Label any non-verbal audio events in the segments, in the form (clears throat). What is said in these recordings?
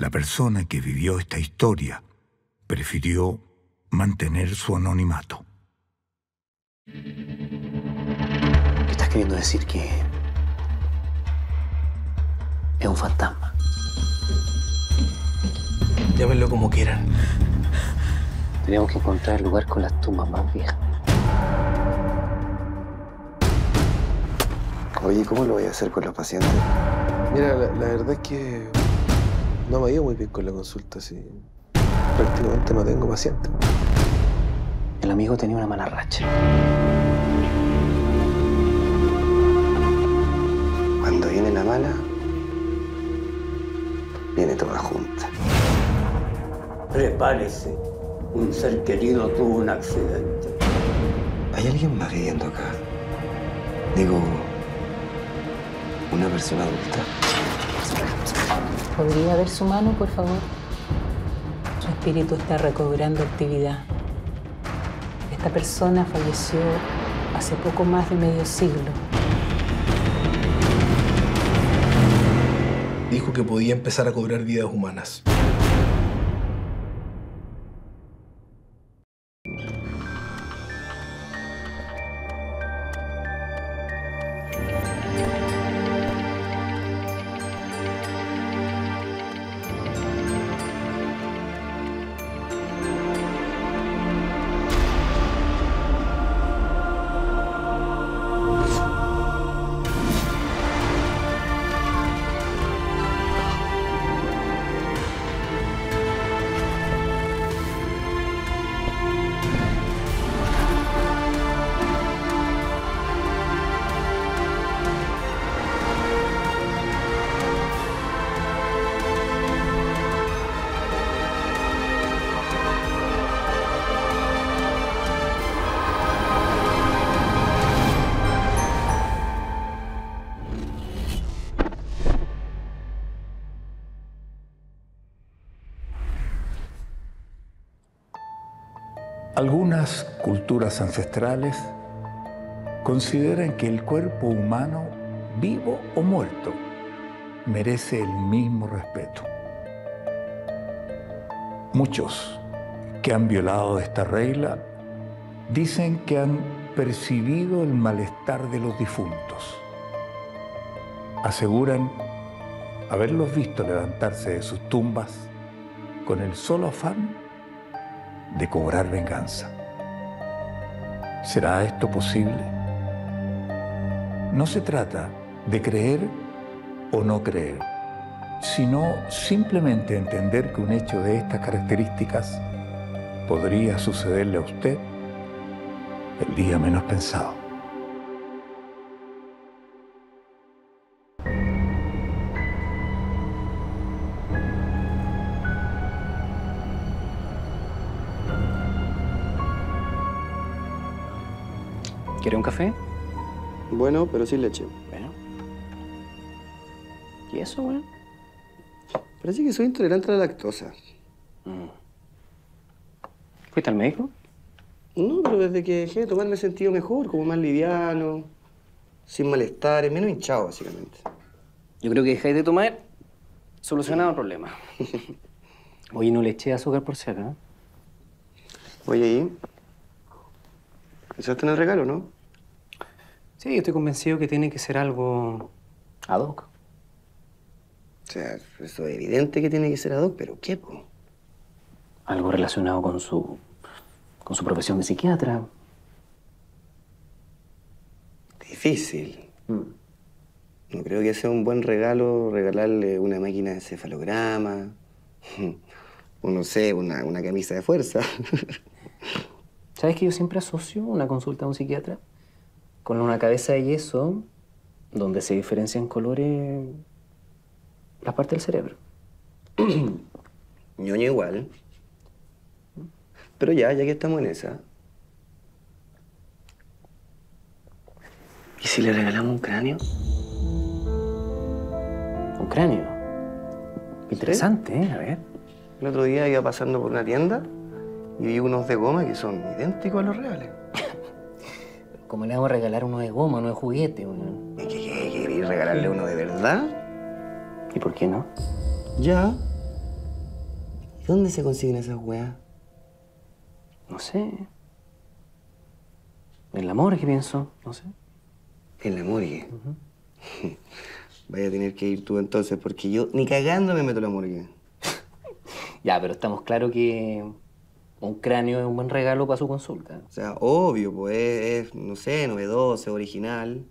La persona que vivió esta historia prefirió mantener su anonimato. ¿Qué estás queriendo decir que es un fantasma? Llámenlo como quieran. Tenemos que encontrar el lugar con las tumbas más viejas. Oye, ¿cómo lo voy a hacer con los pacientes? Mira, la, la verdad es que no me ha ido muy bien con la consulta, sí. Prácticamente no tengo pacientes. El amigo tenía una mala racha. Cuando viene la mala, viene toda junta. Prepárese. Un ser querido tuvo un accidente. ¿Hay alguien más viviendo acá? Digo, una persona adulta. ¿Podría ver su mano, por favor? Su espíritu está recobrando actividad. Esta persona falleció hace poco más de medio siglo. Dijo que podía empezar a cobrar vidas humanas. Culturas ancestrales consideran que el cuerpo humano, vivo o muerto, merece el mismo respeto. Muchos que han violado esta regla dicen que han percibido el malestar de los difuntos. Aseguran haberlos visto levantarse de sus tumbas con el solo afán de cobrar venganza. ¿Será esto posible? No se trata de creer o no creer, sino simplemente entender que un hecho de estas características podría sucederle a usted el día menos pensado. ¿Quiere un café? Bueno, pero sin leche. Bueno. ¿Y eso, güey? Parece que soy intolerante a la lactosa. ¿Fuiste al médico? No, pero desde que dejé de tomar me he sentido mejor, como más liviano, sin malestares, menos hinchado, básicamente. Yo creo que dejáis de tomar, solucionado el problema. (laughs) Oye, no le eché azúcar por si acá. Oye, ¿y? ¿Pensaste en el regalo, no? Sí, estoy convencido que tiene que ser algo ad hoc. O sea, eso es evidente que tiene que ser ad hoc, pero ¿qué, po? Algo relacionado con su, con su profesión de psiquiatra. Difícil. No creo que sea un buen regalo regalarle una máquina de encefalograma, (laughs) o no sé, una, una camisa de fuerza. (laughs) ¿Sabes que yo siempre asocio una consulta a un psiquiatra con una cabeza de yeso donde se diferencian colores las partes del cerebro? (clears throat) Ñoño igual. Pero ya, ya que estamos en esa. ¿Y si le regalamos un cráneo? Un cráneo. Interesante, ¿eh? A ver. El otro día iba pasando por una tienda y unos de goma que son idénticos a los reales. (coughs) ¿Cómo le vamos a regalar uno de goma, uno de juguete? weón? ¿Y qué, queréis regalarle uno de verdad? ¿Y por qué no? Ya. ¿Y dónde se consiguen esas weas? No sé. En la morgue pienso, no sé. En la morgue. (laughs) Vaya a tener que ir tú entonces, porque yo ni cagando me meto en la morgue. (laughs) Ya, pero estamos claros que un cráneo es un buen regalo para su consulta. O sea, obvio, pues es, no sé, novedoso, original.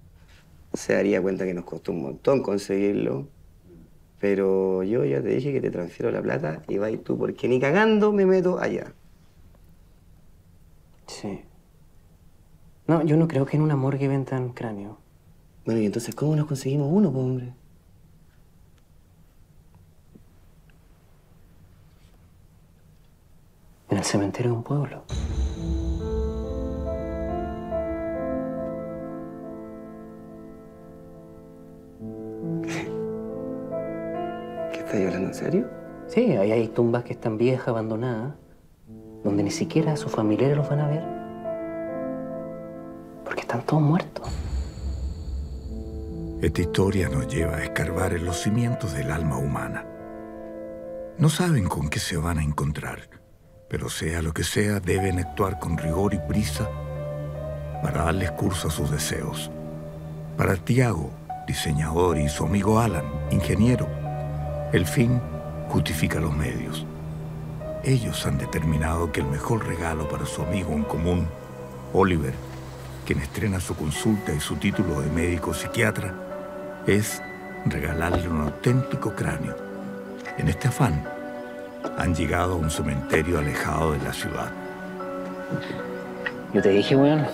Se daría cuenta que nos costó un montón conseguirlo. Pero yo ya te dije que te transfiero la plata y vas tú, porque ni cagando me meto allá. Sí. No, yo no creo que en una morgue vendan cráneo. Bueno, y entonces, ¿cómo nos conseguimos uno, pues, hombre? El cementerio de un pueblo. ¿Qué estás hablando en serio? Sí, ahí hay tumbas que están viejas, abandonadas, donde ni siquiera sus familiares los van a ver. Porque están todos muertos. Esta historia nos lleva a escarbar en los cimientos del alma humana. No saben con qué se van a encontrar, pero sea lo que sea, deben actuar con rigor y prisa para darles curso a sus deseos. Para Tiago, diseñador, y su amigo Alan, ingeniero, el fin justifica los medios. Ellos han determinado que el mejor regalo para su amigo en común, Oliver, quien estrena su consulta y su título de médico psiquiatra, es regalarle un auténtico cráneo. En este afán, han llegado a un cementerio alejado de la ciudad. Yo te dije, weón,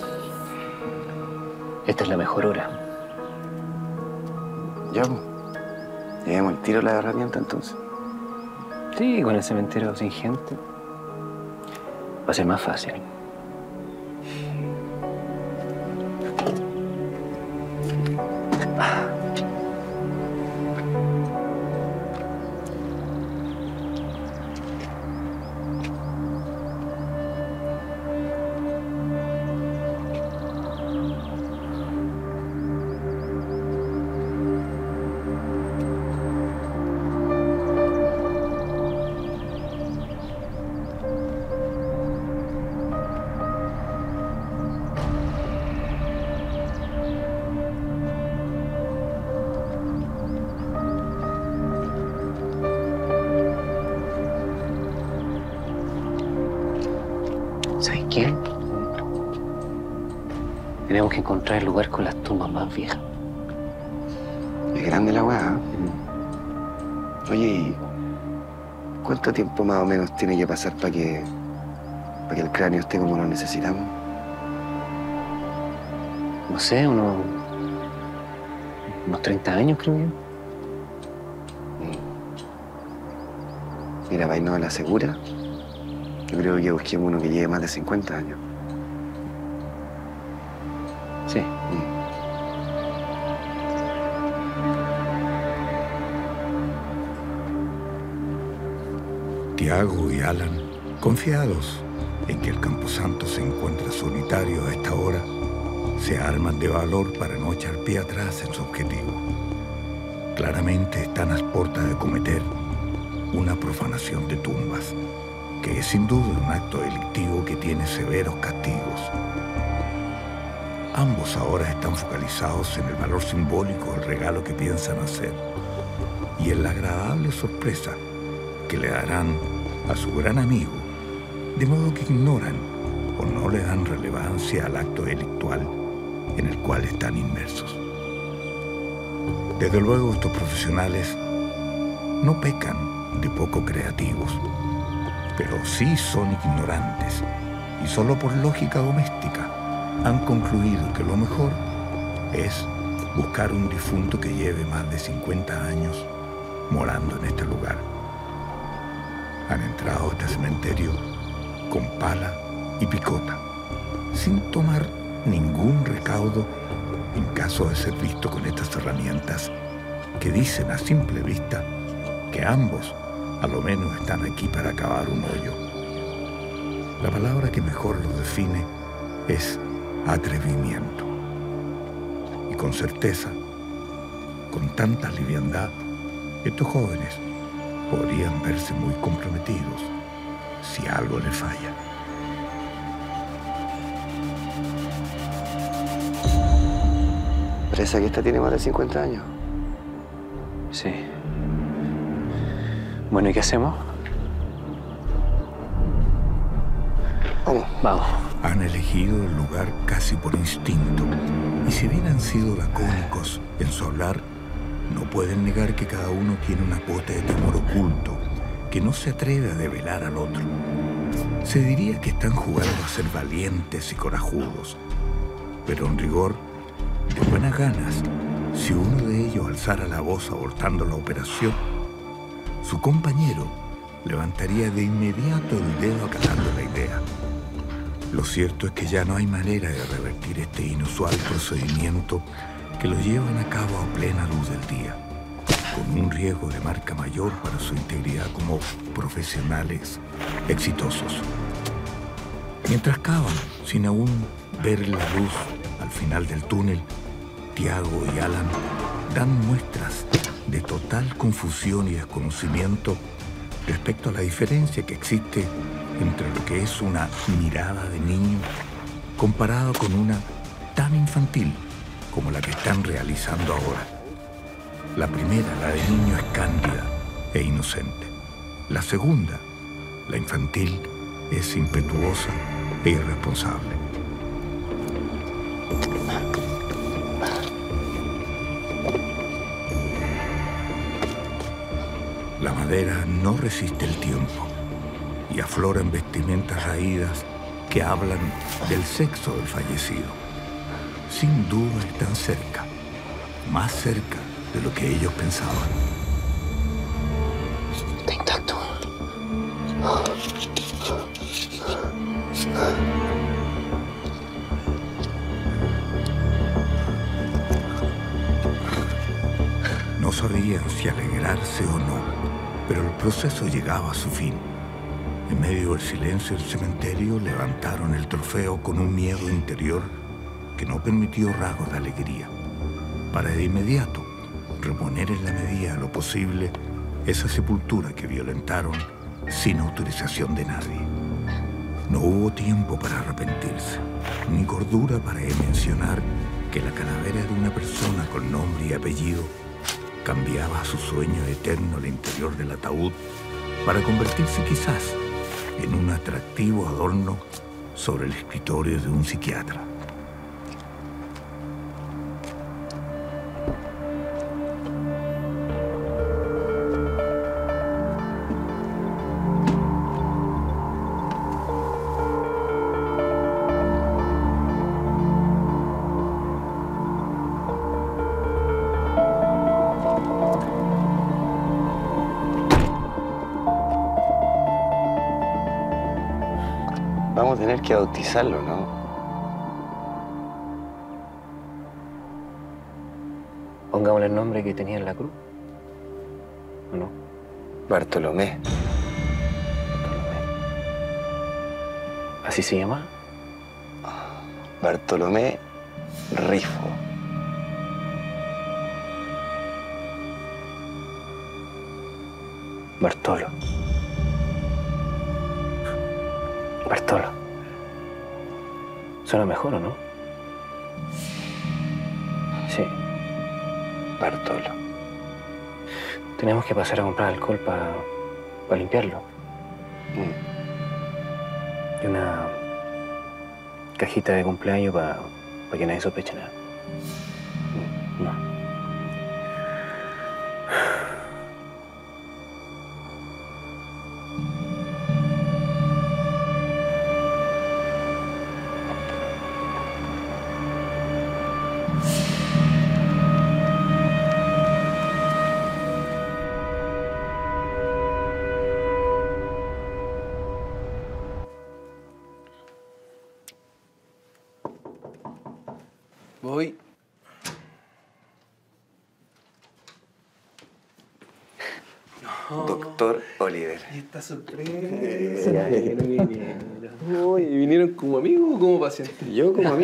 esta es la mejor hora. Ya, pues. Llevemos el tiro a la herramienta entonces. Sí, con el cementerio sin gente. Va a ser más fácil. Que encontrar el lugar con las tumbas más viejas. Es grande la weá. ¿eh? Oye, ¿y ¿cuánto tiempo más o menos tiene que pasar para que, para que el cráneo esté como lo necesitamos? No sé, unos, unos 30 años, creo yo. Mira, para irnos a la segura, yo creo que busquemos uno que lleve más de 50 años. Tiago y Alan, confiados en que el Camposanto se encuentra solitario a esta hora, se arman de valor para no echar pie atrás en su objetivo. Claramente están a puertas de cometer una profanación de tumbas, que es sin duda un acto delictivo que tiene severos castigos. Ambos ahora están focalizados en el valor simbólico del regalo que piensan hacer y en la agradable sorpresa que le darán a su gran amigo, de modo que ignoran o no le dan relevancia al acto delictual en el cual están inmersos. Desde luego estos profesionales no pecan de poco creativos, pero sí son ignorantes y solo por lógica doméstica han concluido que lo mejor es buscar un difunto que lleve más de 50 años morando en este lugar. Han entrado a este cementerio con pala y picota, sin tomar ningún recaudo en caso de ser visto con estas herramientas que dicen a simple vista que ambos a lo menos están aquí para cavar un hoyo. La palabra que mejor lo define es atrevimiento. Y con certeza, con tanta liviandad, estos jóvenes podrían verse muy comprometidos si algo les falla. Parece que esta tiene más de 50 años. Sí. Bueno, ¿y qué hacemos? Vamos. Vamos. Han elegido el lugar casi por instinto. Y si bien han sido lacónicos en su hablar, no pueden negar que cada uno tiene una cuota de temor oculto que no se atreve a develar al otro. Se diría que están jugando a ser valientes y corajudos, pero en rigor, de buenas ganas, si uno de ellos alzara la voz abortando la operación, su compañero levantaría de inmediato el dedo acatando la idea. Lo cierto es que ya no hay manera de revertir este inusual procedimiento que lo llevan a cabo a plena luz del día, con un riesgo de marca mayor para su integridad como profesionales exitosos. Mientras cavan, sin aún ver la luz al final del túnel, Tiago y Alan dan muestras de total confusión y desconocimiento respecto a la diferencia que existe entre lo que es una mirada de niño comparado con una tan infantil como la que están realizando ahora. La primera, la de niño, es cándida e inocente. La segunda, la infantil, es impetuosa e irresponsable. La madera no resiste el tiempo y aflora en vestimentas raídas que hablan del sexo del fallecido. Sin duda están cerca, más cerca de lo que ellos pensaban. Está intacto. No sabían si alegrarse o no, pero el proceso llegaba a su fin. En medio del silencio del cementerio levantaron el trofeo con un miedo interior que no permitió rasgos de alegría, para de inmediato reponer en la medida de lo posible esa sepultura que violentaron sin autorización de nadie. No hubo tiempo para arrepentirse, ni cordura para mencionar que la calavera de una persona con nombre y apellido cambiaba su sueño eterno al interior del ataúd para convertirse quizás en un atractivo adorno sobre el escritorio de un psiquiatra. Que bautizarlo, ¿no? Pongámosle el nombre que tenía en la cruz. ¿O no? Bartolomé. ¿Así se llama? Bartolomé Rifo. Bartolo. Suena mejor, ¿o no? Sí. Bartolo. Tenemos que pasar a comprar alcohol para limpiarlo. Mm. Y una cajita de cumpleaños para que nadie sospeche nada.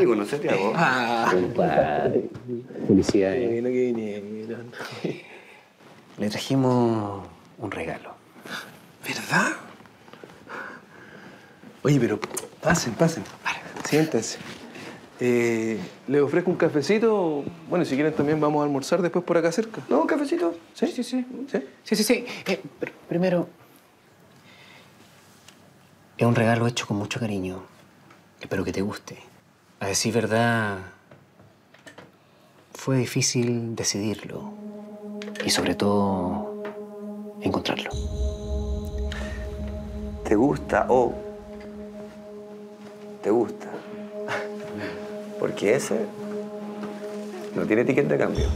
Amigo, no sé, te hago. Ah, Compadre. qué Felicidades. bueno que vinieron. Le trajimos un regalo. ¿Verdad? Oye, pero pasen, pasen. Siéntense. Eh, ¿Les ofrezco un cafecito? Bueno, si quieren también vamos a almorzar después por acá cerca. ¿No, un cafecito? ¿Sí? Sí, sí. ¿Sí? Sí, sí, sí. Eh, pr- primero, es un regalo hecho con mucho cariño. Espero que te guste. A decir verdad, fue difícil decidirlo. Y sobre todo, encontrarlo. ¿Te gusta o te gusta? Porque ese no tiene etiqueta de cambio.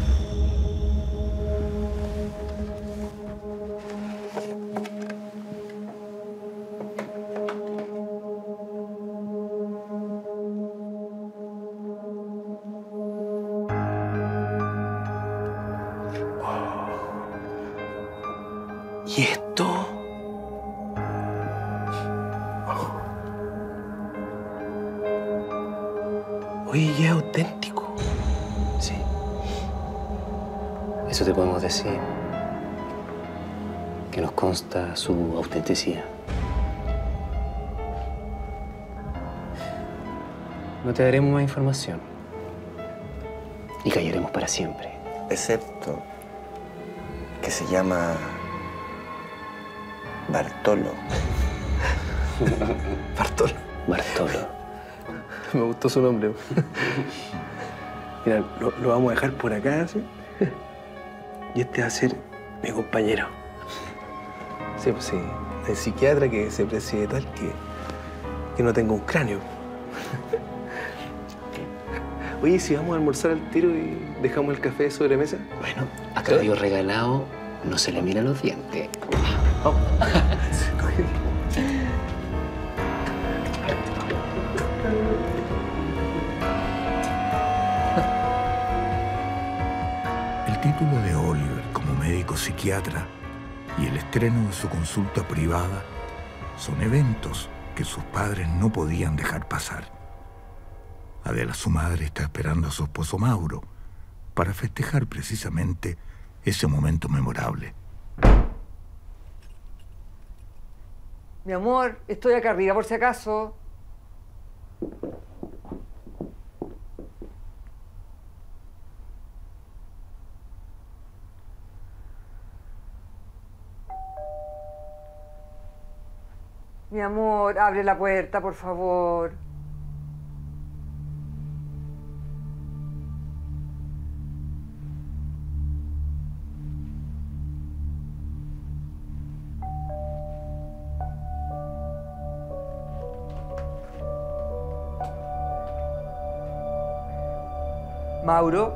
Autenticidad. No te daremos más información. Y callaremos para siempre. Excepto que se llama Bartolo. (laughs) Bartolo. Bartolo. Me gustó su nombre. Mira, lo, lo vamos a dejar por acá, ¿sí? Y este va a ser mi compañero. Sí, pues sí. El psiquiatra que se precie de tal que, que no tenga un cráneo. Oye, si vamos a almorzar al tiro y dejamos el café sobre mesa. Bueno, a caballo regalado no se le mira los dientes. El título de Oliver como médico psiquiatra el estreno de su consulta privada son eventos que sus padres no podían dejar pasar. Adela, su madre, está esperando a su esposo Mauro para festejar precisamente ese momento memorable. Mi amor, estoy acá arriba por si acaso. Mi amor, abre la puerta, por favor. Mauro.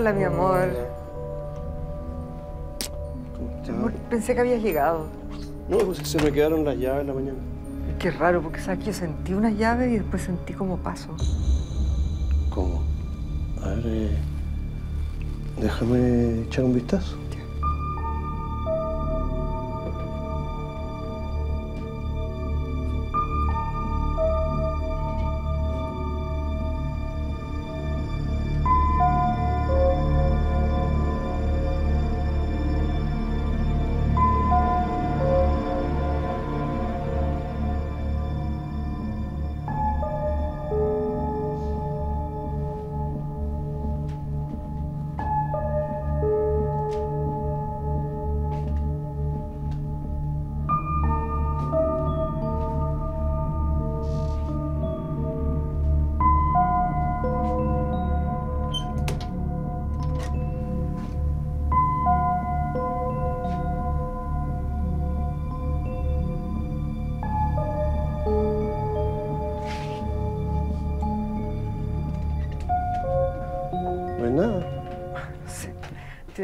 Hola, mi amor. Amor, Pensé que habías llegado. No, pues se me quedaron las llaves en la mañana. Qué raro, porque sabes que yo sentí una llave y después sentí como paso. ¿Cómo? A ver, eh, déjame echar un vistazo.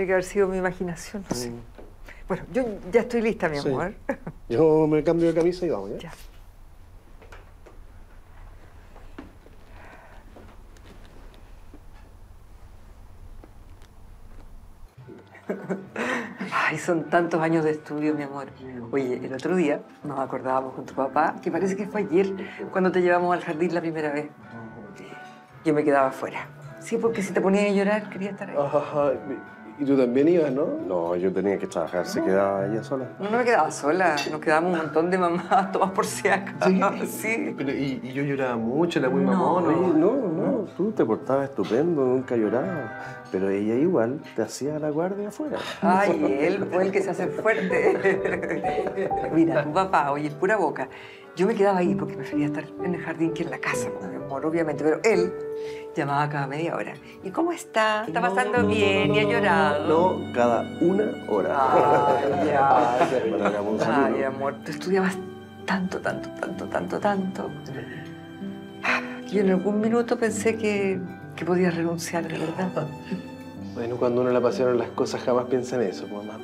Tiene que haber sido mi imaginación, no sé. Bueno, yo ya estoy lista, mi Sí. amor. (laughs) Yo me cambio de camisa y vamos, ¿ya? Ya. Ay, son tantos años de estudio, mi amor. Oye, el otro día nos acordábamos con tu papá, que parece que fue ayer, cuando te llevamos al jardín la primera vez. Yo me quedaba afuera. Sí, porque si te ponías a llorar, quería estar ahí. Ajá, y tú también ibas, ¿no? No, yo tenía que trabajar, se quedaba ella sola. No, no me quedaba sola, nos quedábamos un montón de mamás, (laughs) todas por si acaso. Sí. Pero, y, y yo lloraba mucho, era muy No. mamón. Oye, no, no, tú te portabas estupendo, nunca llorabas. Pero ella igual te hacía la guardia afuera. Ay, él fue el que se hace fuerte. (laughs) Mira, tu papá, oye, pura boca. Yo me quedaba ahí porque prefería estar en el jardín que en la casa, con mi amor, obviamente. Pero él llamaba cada media hora. ¿Y cómo está? ¿Está pasando bien? ¿Y ha llorado? No, cada una hora. Ay, ya. (laughs) Ay, amor, tú estudiabas tanto, tanto, tanto, tanto, tanto. que Yo en algún minuto pensé que, que podías renunciar, de verdad. Bueno, cuando uno le apasionan las cosas, jamás piensa en eso, mamá.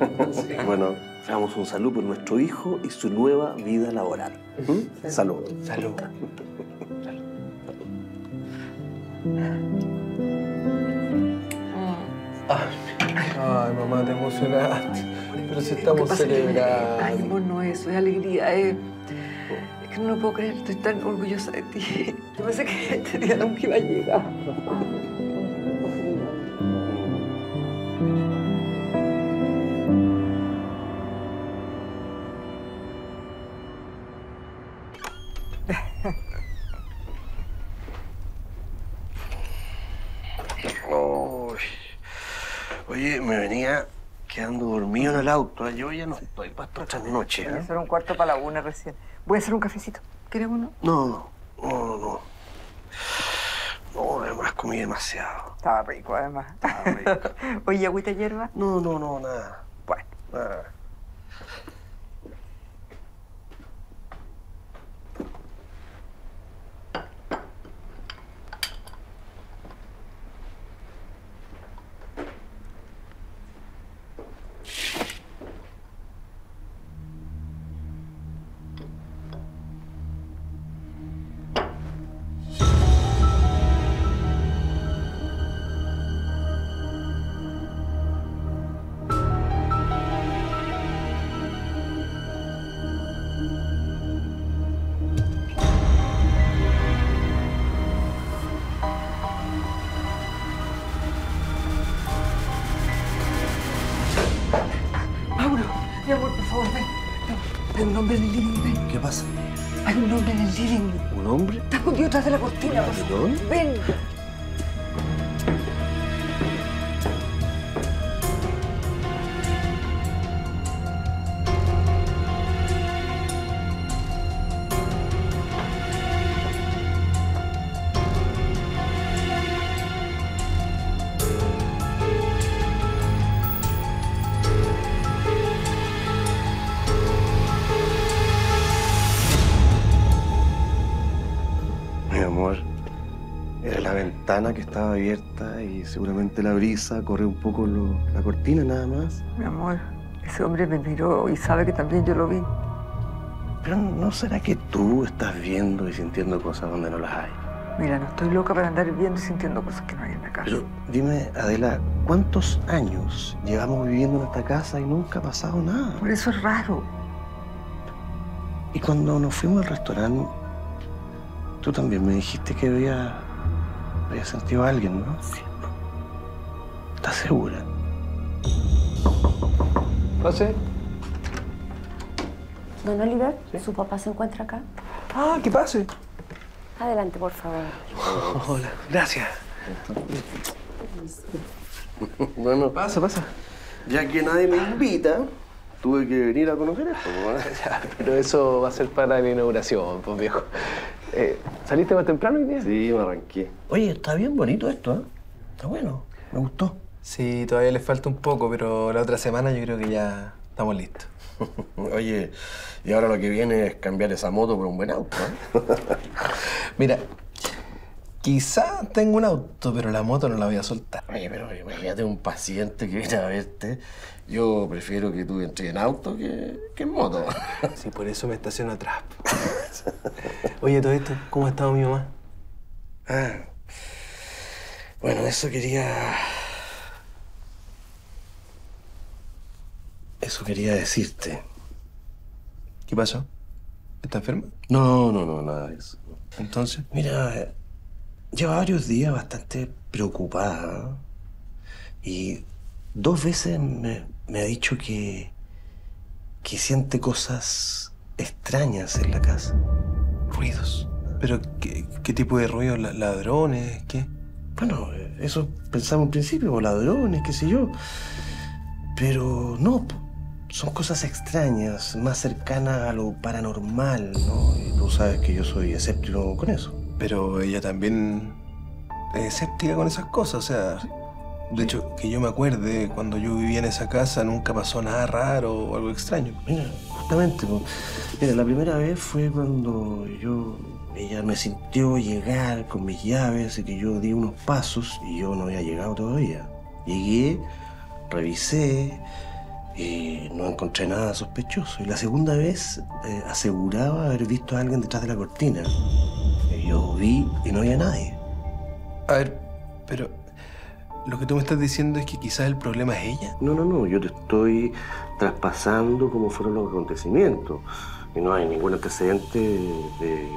(laughs) Bueno, hagamos un saludo por nuestro hijo y su nueva vida laboral. ¿Mm? (laughs) Salud. Salud. Ay, mamá, te emocionaste. Pero si estamos pasa es que- celebrando. Ay, amor, no es eso, es alegría. Es, es que no lo puedo creer, estoy tan orgullosa de ti. (laughs) Yo pensé que este día nunca iba a llegar. Quedando dormido en el auto. ¿eh? Yo ya no estoy para esta otra noche. Voy a ¿eh? hacer un cuarto para la una recién. Voy a hacer un cafecito. ¿Quieres uno? No, no, no, no, no. No, además comí demasiado. Estaba rico, además. Estaba rico. (laughs) Oye, agüita hierba. No, no, no, nada. Bueno. nada. Hombre en el living, ven. ¿Qué pasa? Hay un hombre en el living. ¿Un hombre? Está escondido detrás de la cortina. ¿Dónde? Ven. Seguramente la brisa corre un poco lo- la cortina nada más. Mi amor, ese hombre me miró y sabe que también yo lo vi. Pero ¿no será que tú estás viendo y sintiendo cosas donde no las hay? Mira, no estoy loca para andar viendo y sintiendo cosas que no hay en la casa. Pero dime, Adela, ¿cuántos años llevamos viviendo en esta casa y nunca ha pasado nada? Por eso es raro. Y cuando nos fuimos al restaurante, tú también me dijiste que había, había sentido a alguien, ¿no? Sí. ¿Estás segura? ¿Pase? Don Oliver, ¿su papá se encuentra acá? Ah, que pase. Adelante, por favor. Hola, gracias. Bueno, Pasa, pasa. ya que nadie me invita, tuve que venir a conocer esto. ¿no? (laughs) Ya, pero eso va a ser para la inauguración, pues viejo. Eh, ¿Saliste más temprano hoy día? Sí, me arranqué. Oye, está bien bonito esto, ¿eh? Está bueno, me gustó. Sí, todavía le falta un poco, pero la otra semana yo creo que ya estamos listos. (laughs) Oye, y ahora lo que viene es cambiar esa moto por un buen auto, ¿eh? (laughs) Mira, quizá tengo un auto, pero la moto no la voy a soltar. Oye, pero imagínate un paciente que viene a verte. Yo prefiero que tú entres en auto que, que en moto. (laughs) Sí, por eso me estaciono atrás. Oye, todo esto, ¿cómo ha estado mi mamá? Ah, bueno, eso quería... Eso quería decirte. ¿Qué pasó? ¿Está enferma? No, no, no, nada de eso. Entonces, Mira, lleva varios días bastante preocupada. Y dos veces me, me ha dicho que, que siente cosas extrañas en la casa. ruidos. ¿Pero qué, qué tipo de ruidos? ¿La- ¿Ladrones? ¿Qué? Bueno, eso pensaba en principio, ladrones, qué sé yo. Pero no. Son cosas extrañas, más cercanas a lo paranormal, ¿no? Y tú sabes que yo soy escéptico con eso. Pero ella también es escéptica con esas cosas, o sea... De hecho, que yo me acuerde, cuando yo vivía en esa casa nunca pasó nada raro o algo extraño. Mira, justamente, po. mira, la primera vez fue cuando yo, ella me sintió llegar con mis llaves y que yo di unos pasos y yo no había llegado todavía. Llegué, revisé y no encontré nada sospechoso. Y la segunda vez eh, aseguraba haber visto a alguien detrás de la cortina. Yo vi y no había nadie. A ver, pero lo que tú me estás diciendo es que quizás el problema es ella. No, no, no, yo te estoy traspasando cómo fueron los acontecimientos. Y no hay ningún antecedente de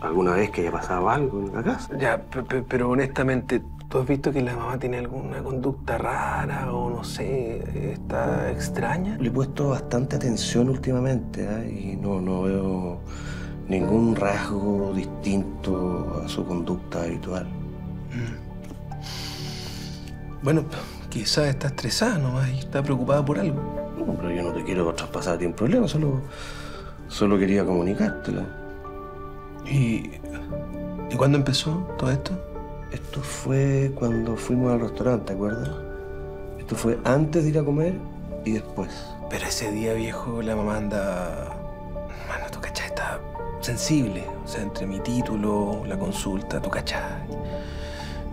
alguna vez que haya pasado algo en la casa. Ya, pe- pe- pero honestamente, ¿tú has visto que la mamá tiene alguna conducta rara o no sé, está extraña? Le he puesto bastante atención últimamente ¿eh? y no, no veo ningún rasgo distinto a su conducta habitual. Bueno, quizás está estresada nomás y está preocupada por algo. No, pero yo no te quiero traspasar a ti un problema, solo, solo quería comunicártelo. ¿Y, ¿Y cuándo empezó todo esto? Esto fue cuando fuimos al restaurante, ¿te acuerdas? Esto fue antes de ir a comer y después. Pero ese día, viejo, la mamá anda... Mano, tú cachai, está sensible. O sea, entre mi título, la consulta, tú cachai.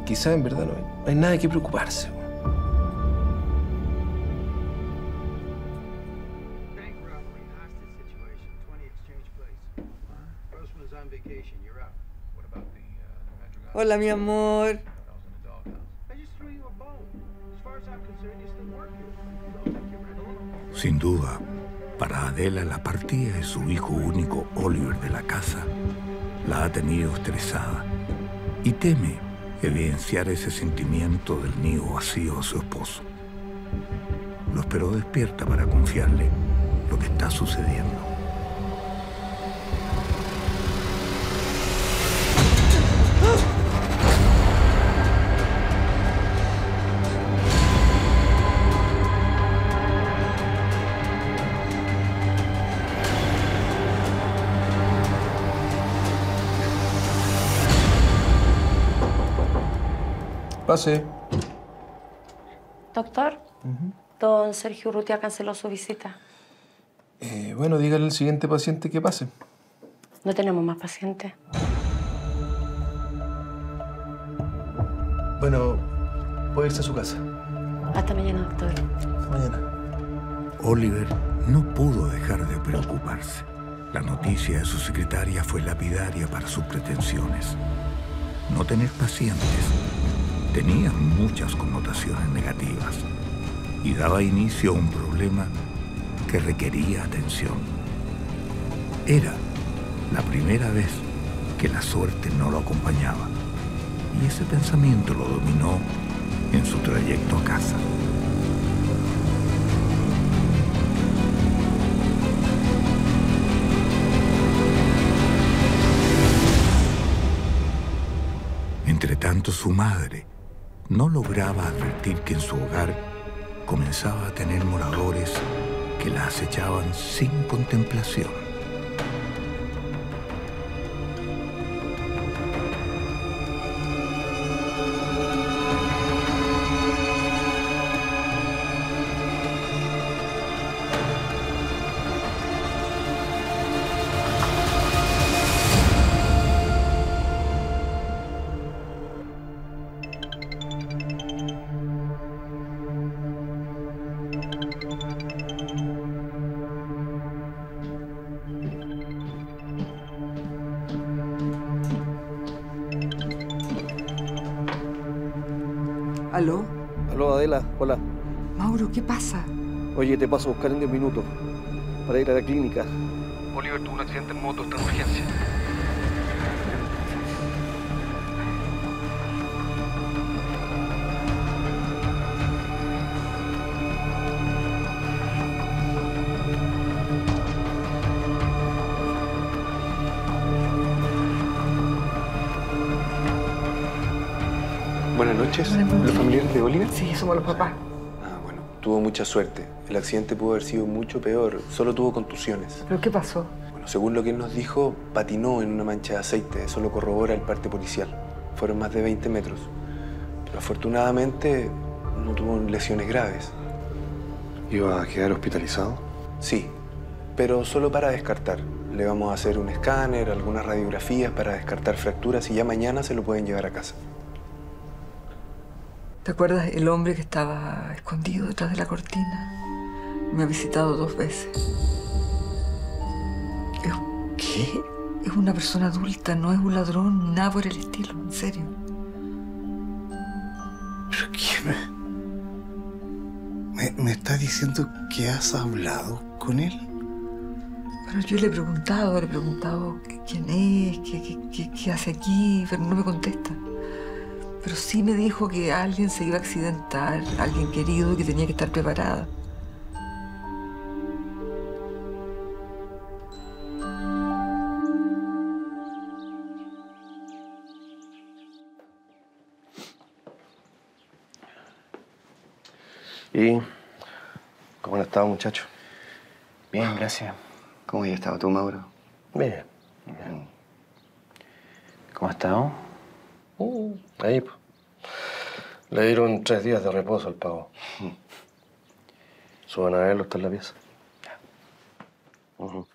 Quizás en verdad no hay, no hay nada que preocuparse. Hola, mi amor. Sin duda, para Adela la partida de su hijo único Oliver de la casa la ha tenido estresada y teme evidenciar ese sentimiento del nido vacío a su esposo. Lo esperó despierta para confiarle lo que está sucediendo. Pase. Doctor, don Sergio Urrutia canceló su visita. Eh, bueno, dígale al siguiente paciente que pase. No tenemos más pacientes. Bueno, puede irse a su casa. Hasta mañana, doctor. Hasta mañana. Oliver no pudo dejar de preocuparse. La noticia de su secretaria fue lapidaria para sus pretensiones. No tener pacientes tenía muchas connotaciones negativas y daba inicio a un problema que requería atención. Era la primera vez que la suerte no lo acompañaba y ese pensamiento lo dominó en su trayecto a casa. Entre tanto, su madre no lograba advertir que en su hogar comenzaba a tener moradores que la acechaban sin contemplación. Hola. Mauro, ¿qué pasa? Oye, te paso a buscar en 10 minutos para ir a la clínica. Oliver tuvo un accidente en moto, está en urgencia. Buenas noches. ¿Los familiares de Oliver? Sí, somos los papás. Ah, bueno. Tuvo mucha suerte. El accidente pudo haber sido mucho peor. Solo tuvo contusiones. ¿Pero qué pasó? Bueno, según lo que él nos dijo, patinó en una mancha de aceite. Eso lo corrobora el parte policial. Fueron más de 20 metros. Pero afortunadamente no tuvo lesiones graves. ¿Iba a quedar hospitalizado? Sí, pero solo para descartar. Le vamos a hacer un escáner, algunas radiografías para descartar fracturas y ya mañana se lo pueden llevar a casa. ¿Te acuerdas el hombre que estaba escondido detrás de la cortina? Me ha visitado dos veces. Es, ¿Qué? es una persona adulta, no es un ladrón, nada por el estilo, en serio. ¿Pero qué me... ¿Me, me estás diciendo que has hablado con él? Pero yo le he preguntado, le he preguntado quién es, qué, qué- qué- qué hace aquí, pero no me contesta. Pero sí me dijo que alguien se iba a accidentar, alguien querido y que tenía que estar preparada. ¿Y cómo han estado, muchachos? Bien, gracias. ¿Cómo has estado tú, Mauro? Bien. ¿Cómo has estado? Uh, ahí, pues. Le dieron tres días de reposo al pavo. Suban a verlo, está en la pieza. Ujú.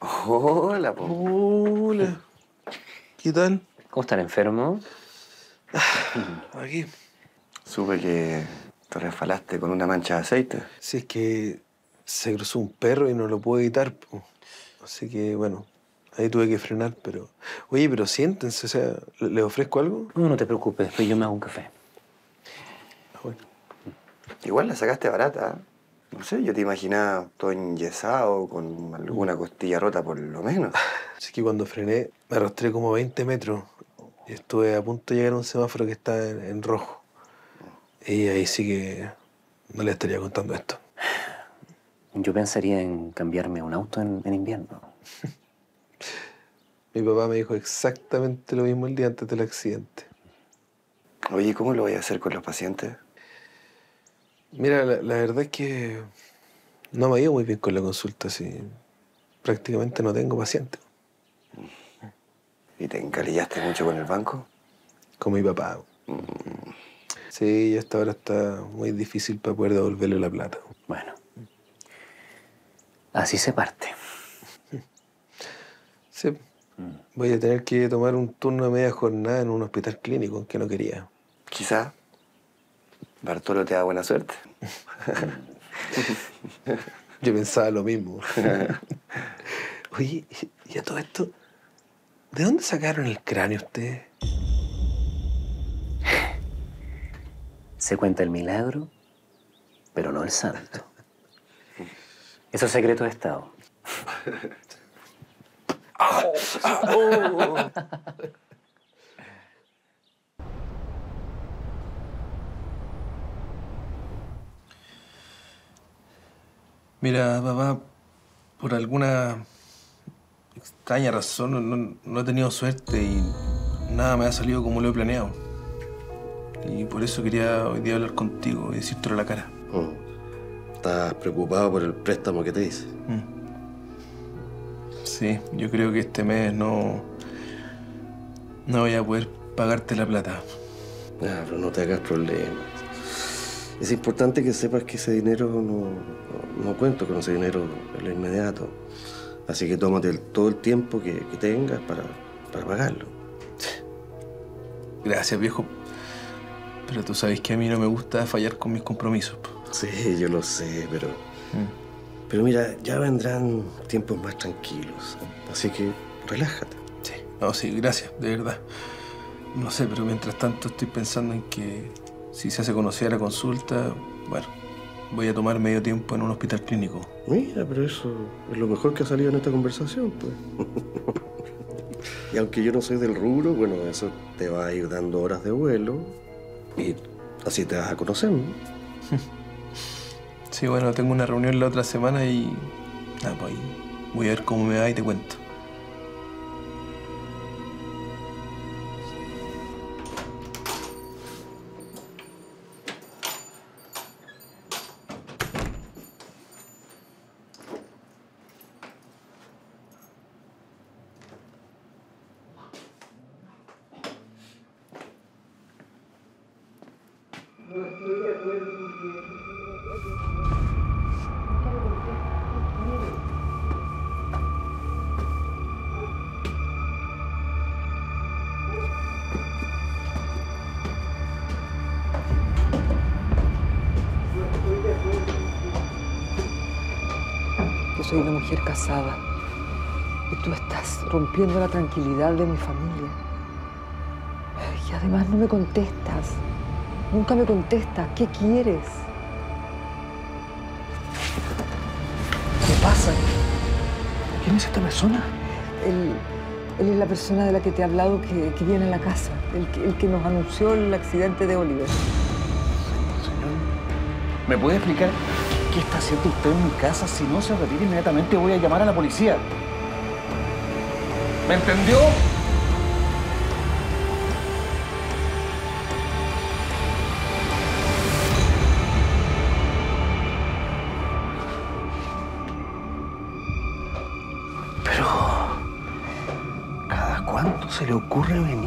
Hola, po. Hola. ¿Qué tal? ¿Cómo están enfermo? Aquí. Supe que te resfalaste con una mancha de aceite. Si es que se cruzó un perro y no lo puedo evitar. po. Así que, bueno, ahí tuve que frenar, pero... Oye, pero siéntense, o sea, ¿le le ofrezco algo? No, no te preocupes, pues yo me hago un café. Ah, bueno. Igual la sacaste barata. ¿eh? No sé, yo te imaginaba todo enyesado, con alguna costilla rota por lo menos. (laughs) Así que cuando frené, me arrastré como 20 metros y estuve a punto de llegar a un semáforo que está en, en rojo. Y ahí sí que no le estaría contando esto. Yo pensaría en cambiarme un auto en, en invierno. (laughs) Mi papá me dijo exactamente lo mismo el día antes del accidente. Oye, ¿cómo lo voy a hacer con los pacientes? Mira, la, la verdad es que no me ha ido muy bien con la consulta, sí. Prácticamente no tengo pacientes. ¿Y te encarillaste mucho con el banco? Con mi papá. Sí, y hasta ahora está muy difícil para poder devolverle la plata. Bueno, así se parte. Sí. Voy a tener que tomar un turno de media jornada en un hospital clínico que no quería. Quizá Bartolo te da buena suerte. (laughs) Yo pensaba lo mismo. (laughs) Oye, y- y a todo esto, ¿de dónde sacaron el cráneo ustedes? Se cuenta el milagro, pero no el santo. Eso es secreto de Estado. (laughs) Mira, papá, por alguna extraña razón no, he tenido suerte y nada me ha salido como lo he planeado. Y por eso quería hoy día hablar contigo y decírtelo a la cara. Mm. ¿Estás preocupado por el préstamo que te hice? Sí, yo creo que este mes no. No voy a poder pagarte la plata. Ah, pero no te hagas problemas. Es importante que sepas que ese dinero no, no, no cuento con ese dinero en lo inmediato. Así que tómate el- todo el tiempo que, que tengas para, para pagarlo. Gracias, viejo. Pero tú sabes que a mí no me gusta fallar con mis compromisos. Sí, yo lo sé, pero. Pero mira, ya vendrán tiempos más tranquilos. Así que relájate. Sí. No, sí, gracias, de verdad. No sé, pero mientras tanto estoy pensando en que si se hace conocida la consulta, bueno, voy a tomar medio tiempo en un hospital clínico. Mira, pero eso es lo mejor que ha salido en esta conversación, pues. (laughs) y aunque yo no soy del rubro, bueno, eso te va a ir dando horas de vuelo y así te vas a conocer, ¿no? Sí, bueno, tengo una reunión la otra semana y nada, pues ahí voy a ver cómo me va y te cuento. Rompiendo la tranquilidad de mi familia. Y además no me contestas. Nunca me contestas. ¿Qué quieres? ¿Qué pasa? ¿Quién es esta persona? Él, él es la persona de la que te he hablado que, que viene a la casa. El el que nos anunció el accidente de Oliver. ¿Me puede explicar qué está haciendo usted en mi casa? Si no se retira inmediatamente voy a llamar a la policía. ¿Me entendió? Pero... ¿Cada cuánto se le ocurre venir?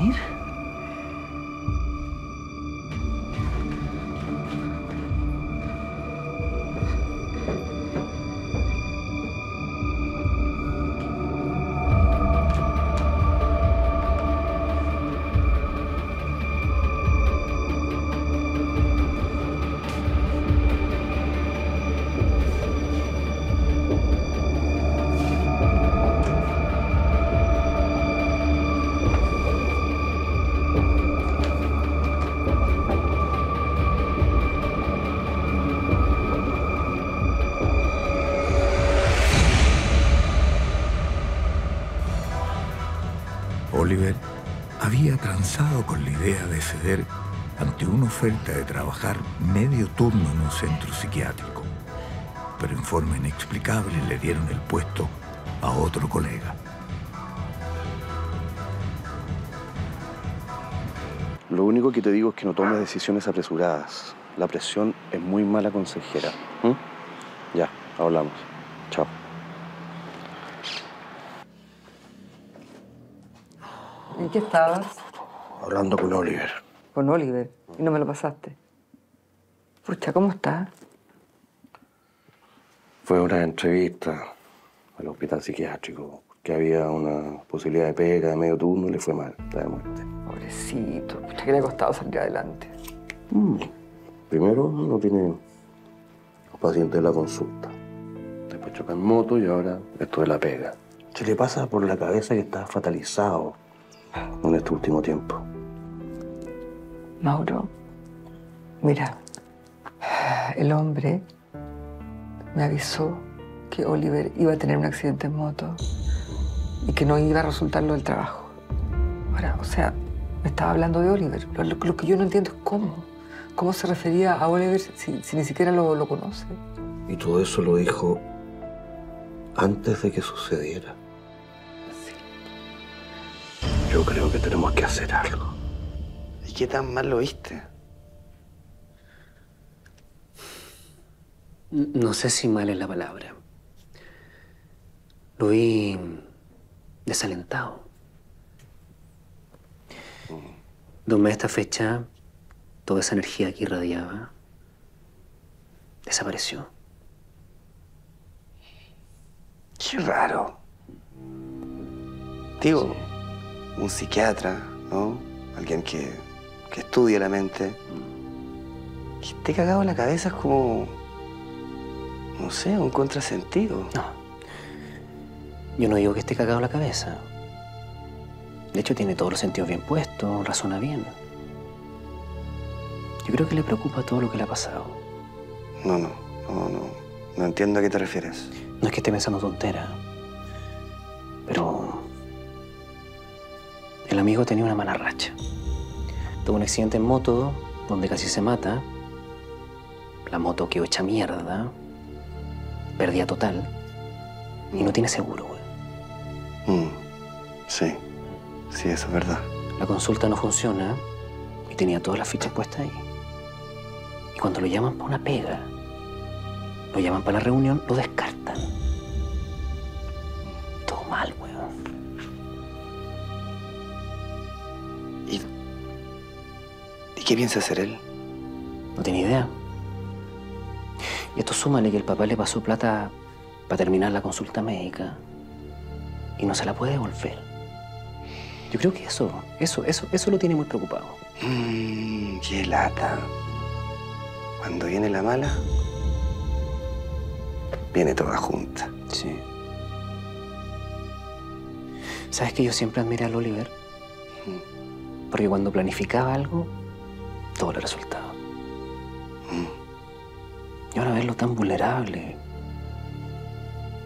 Oliver había transado con la idea de ceder ante una oferta de trabajar medio turno en un centro psiquiátrico, pero en forma inexplicable le dieron el puesto a otro colega. Lo único que te digo es que no tomes decisiones apresuradas. La presión es muy mala consejera. ¿m? Ya, hablamos. Chao. ¿En qué estabas? Hablando con Oliver. Con Oliver. Y no me lo pasaste. Pucha, ¿cómo estás? Fue una entrevista al hospital psiquiátrico, que había una posibilidad de pega de medio turno y le fue mal, está de muerte. Pobrecito. Pucha, que le ha costado salir adelante. Mm. Primero no tiene paciente de la consulta. Después choca en moto y ahora esto de la pega. Se le pasa por la cabeza que está fatalizado en este último tiempo. Mauro, mira, el hombre me avisó que Oliver iba a tener un accidente en moto y que no iba a resultar lo del trabajo. Ahora, o sea, me estaba hablando de Oliver. Lo, lo- lo que yo no entiendo es cómo. ¿Cómo se refería a Oliver si, si ni siquiera lo, lo conoce? Y todo eso lo dijo antes de que sucediera. Yo creo que tenemos que hacer algo. ¿Y qué tan mal lo viste? No sé si mal es la palabra. Lo vi desalentado. De un mes a esta fecha, toda esa energía que irradiaba desapareció. Qué raro. Digo, un psiquiatra, ¿no? Alguien que, que estudia la mente. Que esté cagado en la cabeza es como. No sé, un contrasentido. No. Yo no digo que esté cagado la cabeza. De hecho, tiene todos los sentidos bien puestos, razona bien. Yo creo que le preocupa todo lo que le ha pasado. No, no, no, no. No entiendo a qué te refieres. No es que esté pensando tontera, el amigo tenía una mala racha. Tuvo un accidente en moto donde casi se mata. La moto quedó hecha mierda. Perdía total. Y no tiene seguro, güey. Mm, Sí, sí, eso es verdad. La consulta no funciona y tenía todas las fichas puestas ahí. Y cuando lo llaman para una pega, lo llaman para la reunión, lo descartan. Qué piensa hacer él? No tiene idea. Y esto súmale que el papá le pasó plata para terminar la consulta médica y no se la puede devolver. Yo creo que eso, eso, eso, eso lo tiene muy preocupado. Mmm, qué lata. Cuando viene la mala, viene toda junta. Sí. ¿Sabes que yo siempre admiré al Oliver? Porque cuando planificaba algo, todo le resultaba. Y ahora verlo tan vulnerable,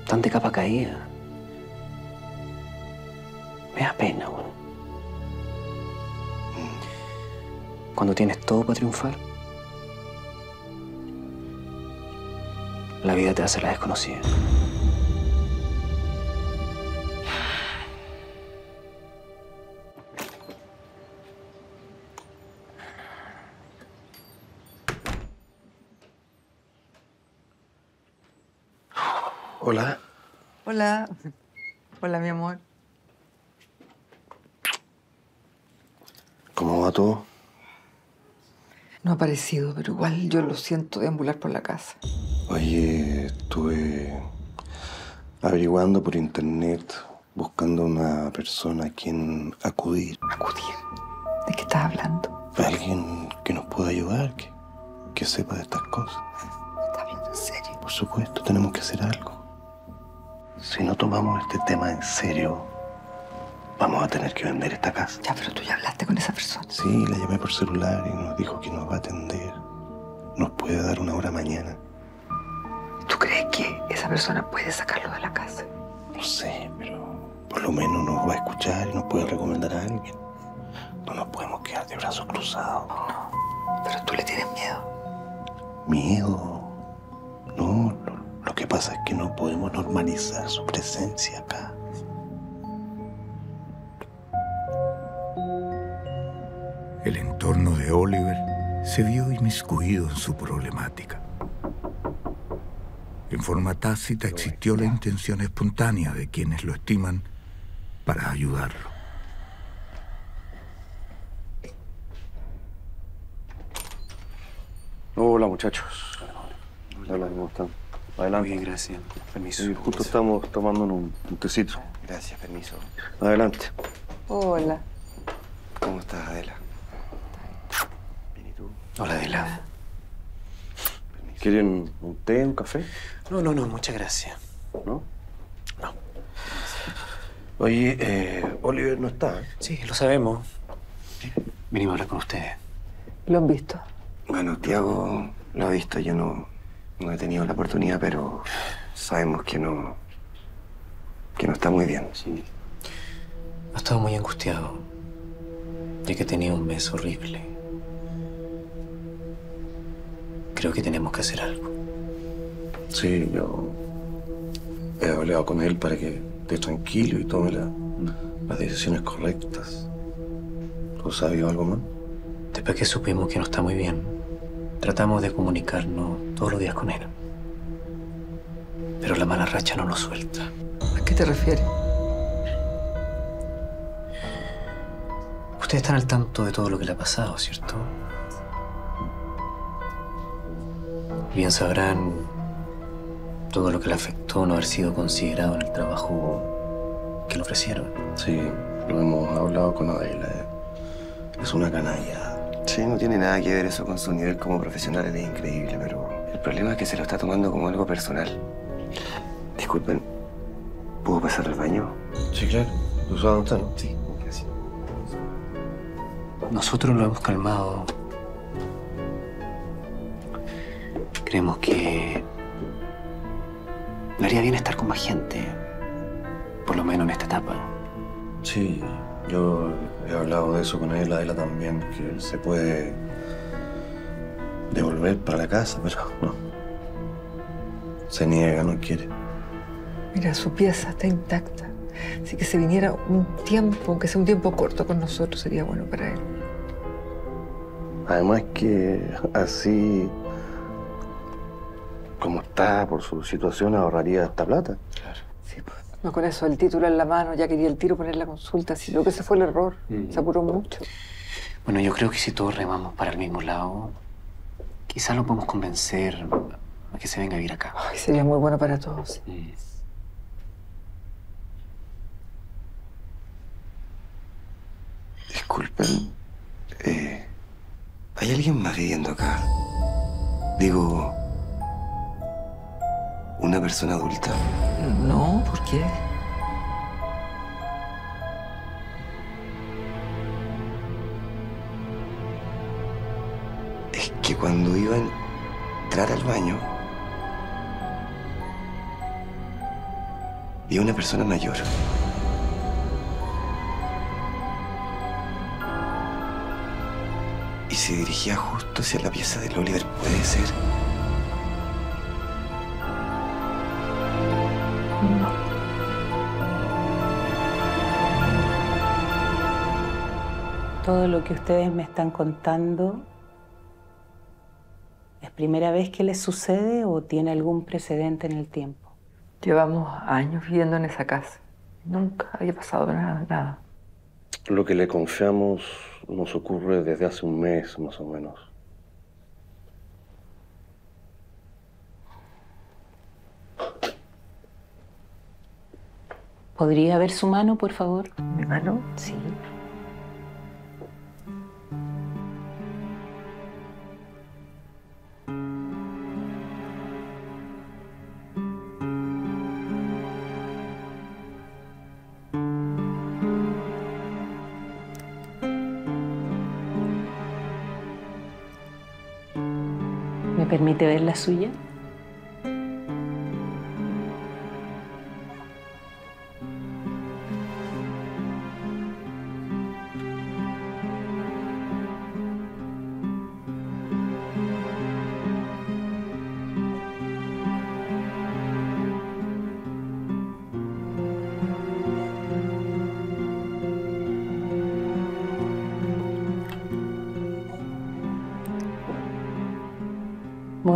tan de capa caída, me da pena, weón. Cuando tienes todo para triunfar, la vida te hace la desconocida. Hola. Hola, mi amor. ¿Cómo va todo? No ha aparecido, pero igual yo lo siento deambular por la casa. Oye, estuve averiguando por internet, buscando una persona a quien acudir. ¿Acudir? ¿De qué estás hablando? Alguien que nos pueda ayudar, que, que sepa de estas cosas. ¿Estás viendo en serio? Por supuesto, tenemos que hacer algo. Si no tomamos este tema en serio, vamos a tener que vender esta casa. Ya, pero tú ya hablaste con esa persona. Sí, la llamé por celular y nos dijo que nos va a atender. Nos puede dar una hora mañana. ¿Tú crees que esa persona puede sacarlo de la casa? No sé, pero por lo menos nos va a escuchar y nos puede recomendar a alguien. No nos podemos quedar de brazos cruzados. No, pero tú le tienes miedo. ¿Miedo? Pasa es que no podemos normalizar su presencia acá. El entorno de Oliver se vio inmiscuido en su problemática. En forma tácita existió la intención espontánea de quienes lo estiman para ayudarlo. Hola, muchachos. Hola, ¿cómo están? Adelante. Muy bien, gracias. Permiso. Sí, justo estamos tomando un, un tecito. Gracias, permiso. Adelante. Hola. ¿Cómo estás, Adela? Hola, Adela. ¿Quieren un té, un café? No, no, no, muchas gracias. ¿No? Oye, eh, Oliver no está. ¿eh? Sí, lo sabemos. Venimos a hablar con ustedes. ¿Lo han visto? Bueno, Tiago lo ha visto, yo no, no he tenido la oportunidad, pero sabemos que no. que no está muy bien. Sí. Ha estado muy angustiado. Ya que tenía un mes horrible. Creo que tenemos que hacer algo. Sí, yo he hablado con él para que esté tranquilo y tome la- las decisiones correctas. ¿Tú sabes algo más? Después que supimos que no está muy bien, tratamos de comunicarnos todos los días con él. Pero la mala racha no lo suelta. ¿A qué te refieres? Ustedes están al tanto de todo lo que le ha pasado, ¿cierto? Bien sabrán todo lo que le afectó no haber sido considerado en el trabajo que le ofrecieron. Sí, lo hemos hablado con Adela. Es una canalla. Sí, no tiene nada que ver eso con su nivel como profesional, es increíble, pero el problema es que se lo está tomando como algo personal. Disculpen, ¿puedo pasar al baño? Sí, claro. ¿Tú sabes dónde está, no? Sí, gracias. Nosotros lo hemos calmado. Creemos que le haría bien estar con más gente, por lo menos en esta etapa. Sí, yo he hablado de eso con él, a ella también, que él se puede devolver para la casa, pero (laughs) no. Se niega, no quiere. Mira, su pieza está intacta. Así que si viniera un tiempo, aunque sea un tiempo corto con nosotros, sería bueno para él. Además que así como está por su situación ahorraría esta plata. Pues. No con eso, el título en la mano, ya quería el tiro poner la consulta. Si creo que ese fue el error. Se apuró mucho. Bueno, yo creo que si todos remamos para el mismo lado, quizás lo podemos convencer a que se venga a vivir acá. Ay, sería muy bueno para todos. Disculpen, eh, ¿hay alguien más viviendo acá? Digo, ¿una persona adulta? No, ¿por qué? Es que cuando iba a entrar al baño, vi a una persona mayor. Y se dirigía justo hacia la pieza del Oliver, ¿puede ser? Todo lo que ustedes me están contando, ¿es primera vez que les sucede o tiene algún precedente en el tiempo? Llevamos años viviendo en esa casa. Nunca había pasado nada, nada. Lo que le confiamos nos ocurre desde hace un mes más o menos. ¿Podría ver su mano, por favor? ¿Mi mano? Sí. Permite ver la suya?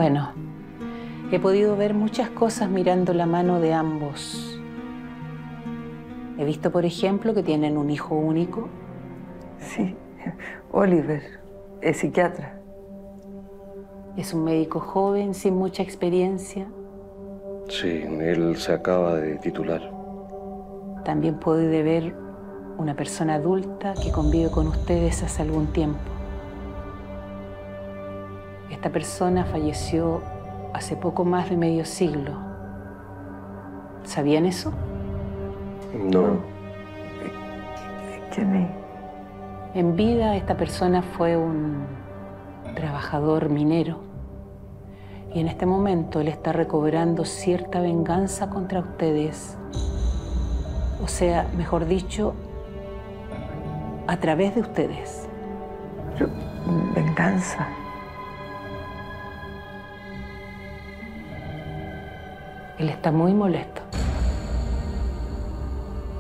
Bueno, he podido ver muchas cosas mirando la mano de ambos. He visto, por ejemplo, que tienen un hijo único. Sí, Oliver es psiquiatra. Es un médico joven, sin mucha experiencia. Sí, él se acaba de titular. También pude ver una persona adulta que convive con ustedes hace algún tiempo. Esta persona falleció hace poco más de medio siglo. ¿Sabían eso? No. En vida esta persona fue un trabajador minero y en este momento él está recobrando cierta venganza contra ustedes. O sea, mejor dicho, a través de ustedes. Venganza. Él está muy molesto.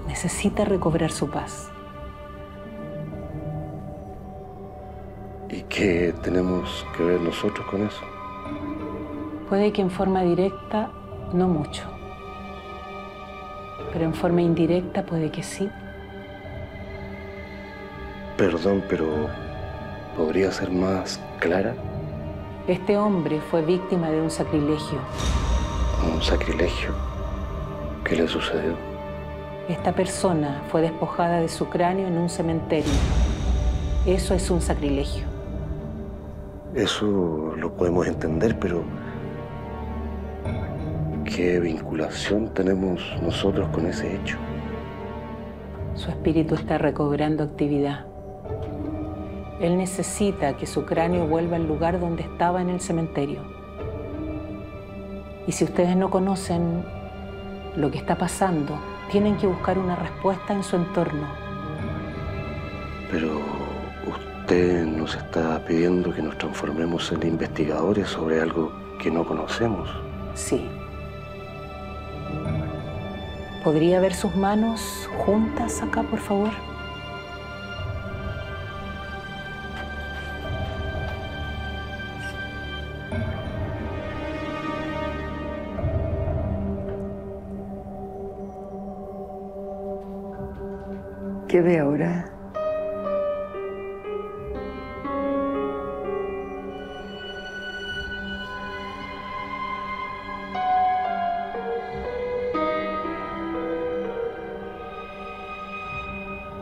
Necesita recobrar su paz. ¿Y qué tenemos que ver nosotros con eso? Puede que en forma directa, no mucho. Pero en forma indirecta puede que sí. Perdón, pero ¿podría ser más clara? Este hombre fue víctima de un sacrilegio. Un sacrilegio. ¿Qué le sucedió? Esta persona fue despojada de su cráneo en un cementerio. Eso es un sacrilegio. Eso lo podemos entender, pero ¿qué vinculación tenemos nosotros con ese hecho? Su espíritu está recobrando actividad. Él necesita que su cráneo vuelva al lugar donde estaba en el cementerio. Y si ustedes no conocen lo que está pasando, tienen que buscar una respuesta en su entorno. Pero usted nos está pidiendo que nos transformemos en investigadores sobre algo que no conocemos. Sí. ¿Podría ver sus manos juntas acá, por favor? ¿Qué ve ahora?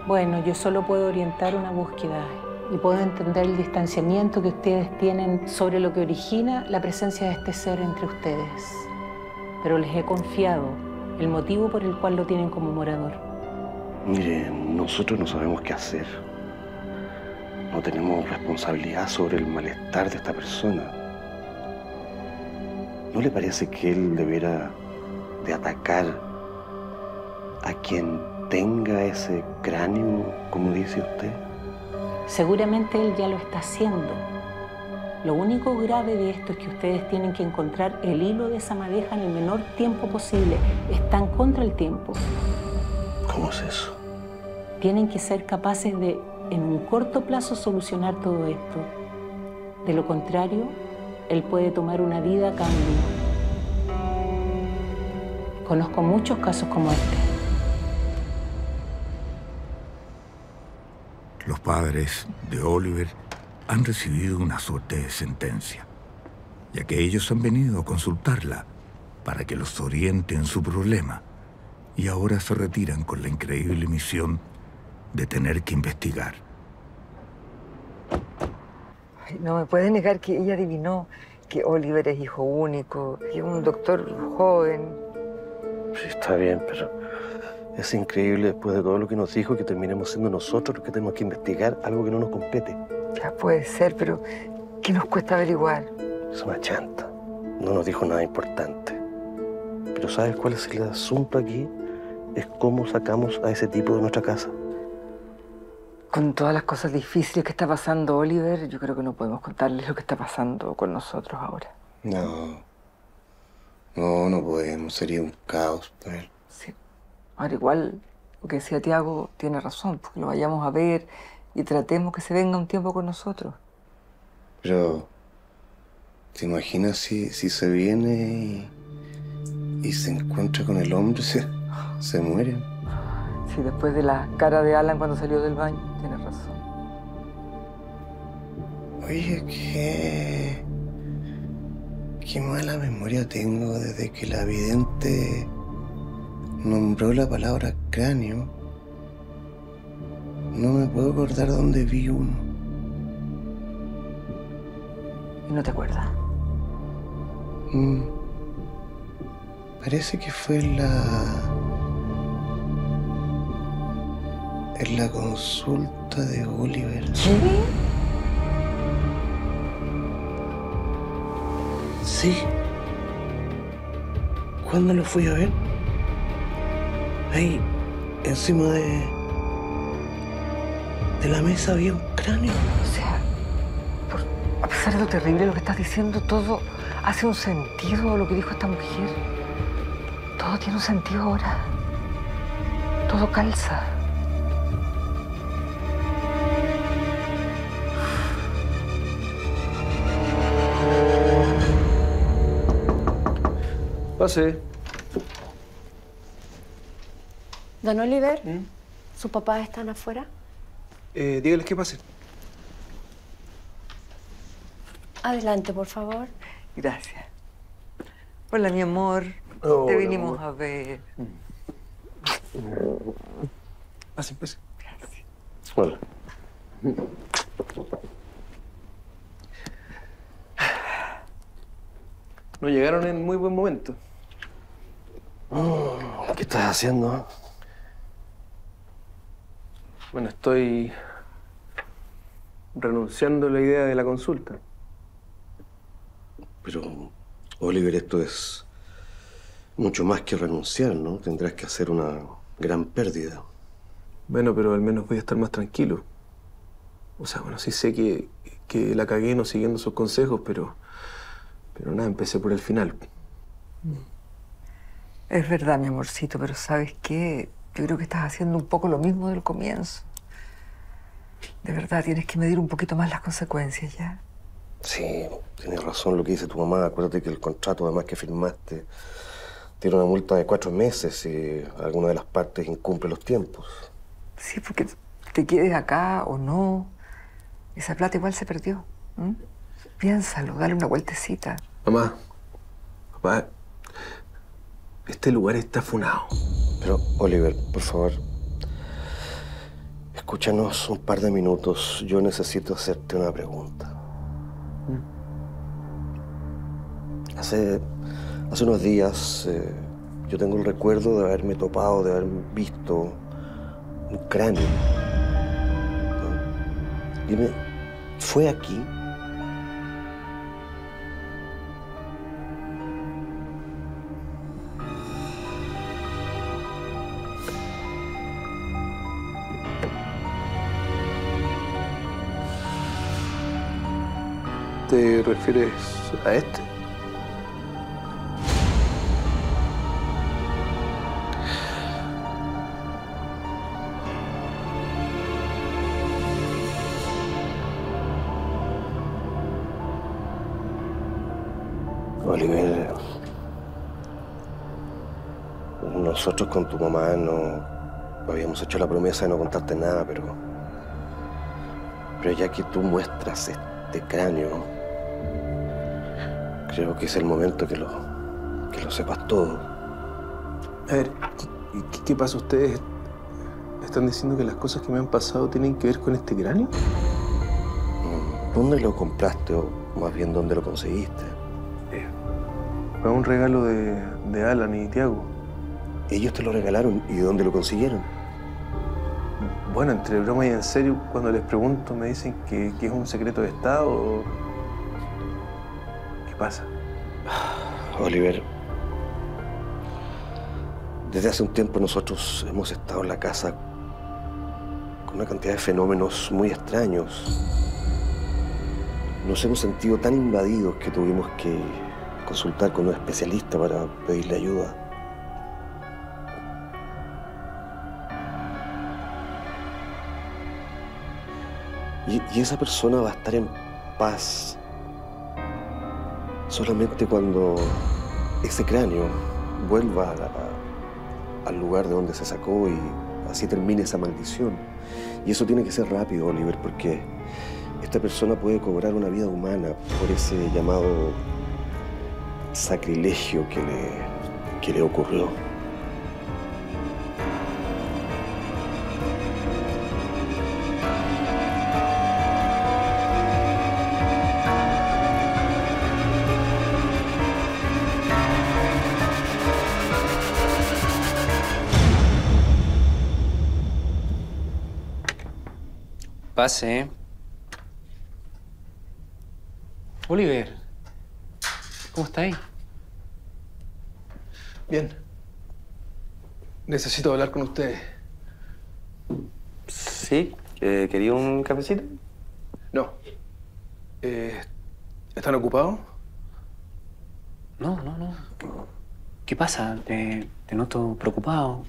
Bueno, yo solo puedo orientar una búsqueda y puedo entender el distanciamiento que ustedes tienen sobre lo que origina la presencia de este ser entre ustedes. Pero les he confiado el motivo por el cual lo tienen como morador. Mire, nosotros no sabemos qué hacer. No tenemos responsabilidad sobre el malestar de esta persona. ¿No le parece que él debiera de atacar a quien tenga ese cráneo, como dice usted? Seguramente él ya lo está haciendo. Lo único grave de esto es que ustedes tienen que encontrar el hilo de esa madeja en el menor tiempo posible. Están contra el tiempo. ¿Cómo es eso? Tienen que ser capaces de, en un corto plazo, solucionar todo esto. De lo contrario, él puede tomar una vida a cambio. Conozco muchos casos como este. Los padres de Oliver han recibido una suerte de sentencia, ya que ellos han venido a consultarla para que los oriente en su problema y ahora se retiran con la increíble misión de tener que investigar. Ay, no me puede negar que ella adivinó que Oliver es hijo único, que es un doctor joven. Sí, está bien, pero es increíble después de todo lo que nos dijo que terminemos siendo nosotros los que tenemos que investigar algo que no nos compete. Ya puede ser, pero ¿qué nos cuesta averiguar? Es una chanta. No nos dijo nada importante. Pero ¿sabes cuál es el asunto aquí? Es cómo sacamos a ese tipo de nuestra casa. Con todas las cosas difíciles que está pasando Oliver, yo creo que no podemos contarles lo que está pasando con nosotros ahora. No. No, no podemos. Sería un caos para él. Sí. Ahora igual, lo que decía Tiago tiene razón, porque lo vayamos a ver y tratemos que se venga un tiempo con nosotros. Pero, ¿te imaginas si, si se viene y, y se encuentra con el hombre? (laughs) Se, se mueren. Sí, después de la cara de Alan cuando salió del baño, tiene razón. Oye, qué. Qué mala memoria tengo desde que la vidente nombró la palabra cráneo. No me puedo acordar dónde vi uno. ¿Y no te acuerdas? Mm. Parece que fue la. En la consulta de Oliver. ¿Qué? Sí. ¿Cuándo lo fui a ver? Ahí, encima de. de la mesa había un cráneo. O sea, por- a pesar de lo terrible lo que estás diciendo, todo hace un sentido lo que dijo esta mujer. Todo tiene un sentido ahora. Todo calza. Pase. Don Oliver, ¿sus papás están afuera? Eh, dígales que pase. Adelante, por favor. Gracias. Hola, mi amor. Te vinimos amor. a ver. Pase, pase. Hola. No llegaron en muy buen momento. Mm, ¿Qué estás haciendo? Bueno, estoy renunciando a la idea de la consulta. Pero, Oliver, esto es mucho más que renunciar, ¿no? Tendrás que hacer una gran pérdida. Bueno, pero al menos voy a estar más tranquilo. O sea, bueno, sí sé que, que la cagué no siguiendo sus consejos, pero. Pero nada, empecé por el final. Es verdad, mi amorcito, pero ¿sabes qué? Yo creo que estás haciendo un poco lo mismo del comienzo. De verdad, tienes que medir un poquito más las consecuencias, ¿ya? Sí, tienes razón lo que dice tu mamá. Acuérdate que el contrato, además que firmaste, tiene una multa de cuatro meses si alguna de las partes incumple los tiempos. Sí, porque te quedes acá o no, esa plata igual se perdió. Piénsalo, dale una vueltecita. Mamá, papá, este lugar está funado. Pero, Oliver, por favor, escúchanos un par de minutos. Yo necesito hacerte una pregunta. Hace, hace unos días eh, yo tengo el recuerdo de haberme topado, de haber visto un cráneo. ¿no? Dime, ¿fue aquí? ¿Te refieres a este? Oliver, nosotros con tu mamá no habíamos hecho la promesa de no contarte nada, pero. Pero ya que tú muestras este cráneo, creo que es el momento que lo, que lo sepas todo. A ver, ¿qué, qué- qué pasa? ¿Ustedes están diciendo que las cosas que me han pasado tienen que ver con este cráneo? ¿Dónde lo compraste o más bien dónde lo conseguiste? Fue un regalo de, de Alan y Tiago. Ellos te lo regalaron y dónde lo consiguieron. Bueno, entre broma y en serio, cuando les pregunto me dicen que, que es un secreto de Estado. ¿Qué pasa? Oliver, desde hace un tiempo nosotros hemos estado en la casa con una cantidad de fenómenos muy extraños. Nos hemos sentido tan invadidos que tuvimos que consultar con un especialista para pedirle ayuda. Y, esa persona va a estar en paz solamente cuando ese cráneo vuelva al lugar de donde se sacó y así termine esa maldición. Y eso tiene que ser rápido, Oliver, porque esta persona puede cobrar una vida humana por ese llamado sacrilegio que le, que le ocurrió. Pase. ¿eh? Oliver, ¿cómo está ahí? Bien. Necesito hablar con ustedes. Sí, eh, ¿quería un cafecito? No. Eh, ¿Están ocupados? No, no, no. ¿Qué pasa? Te, te noto preocupado.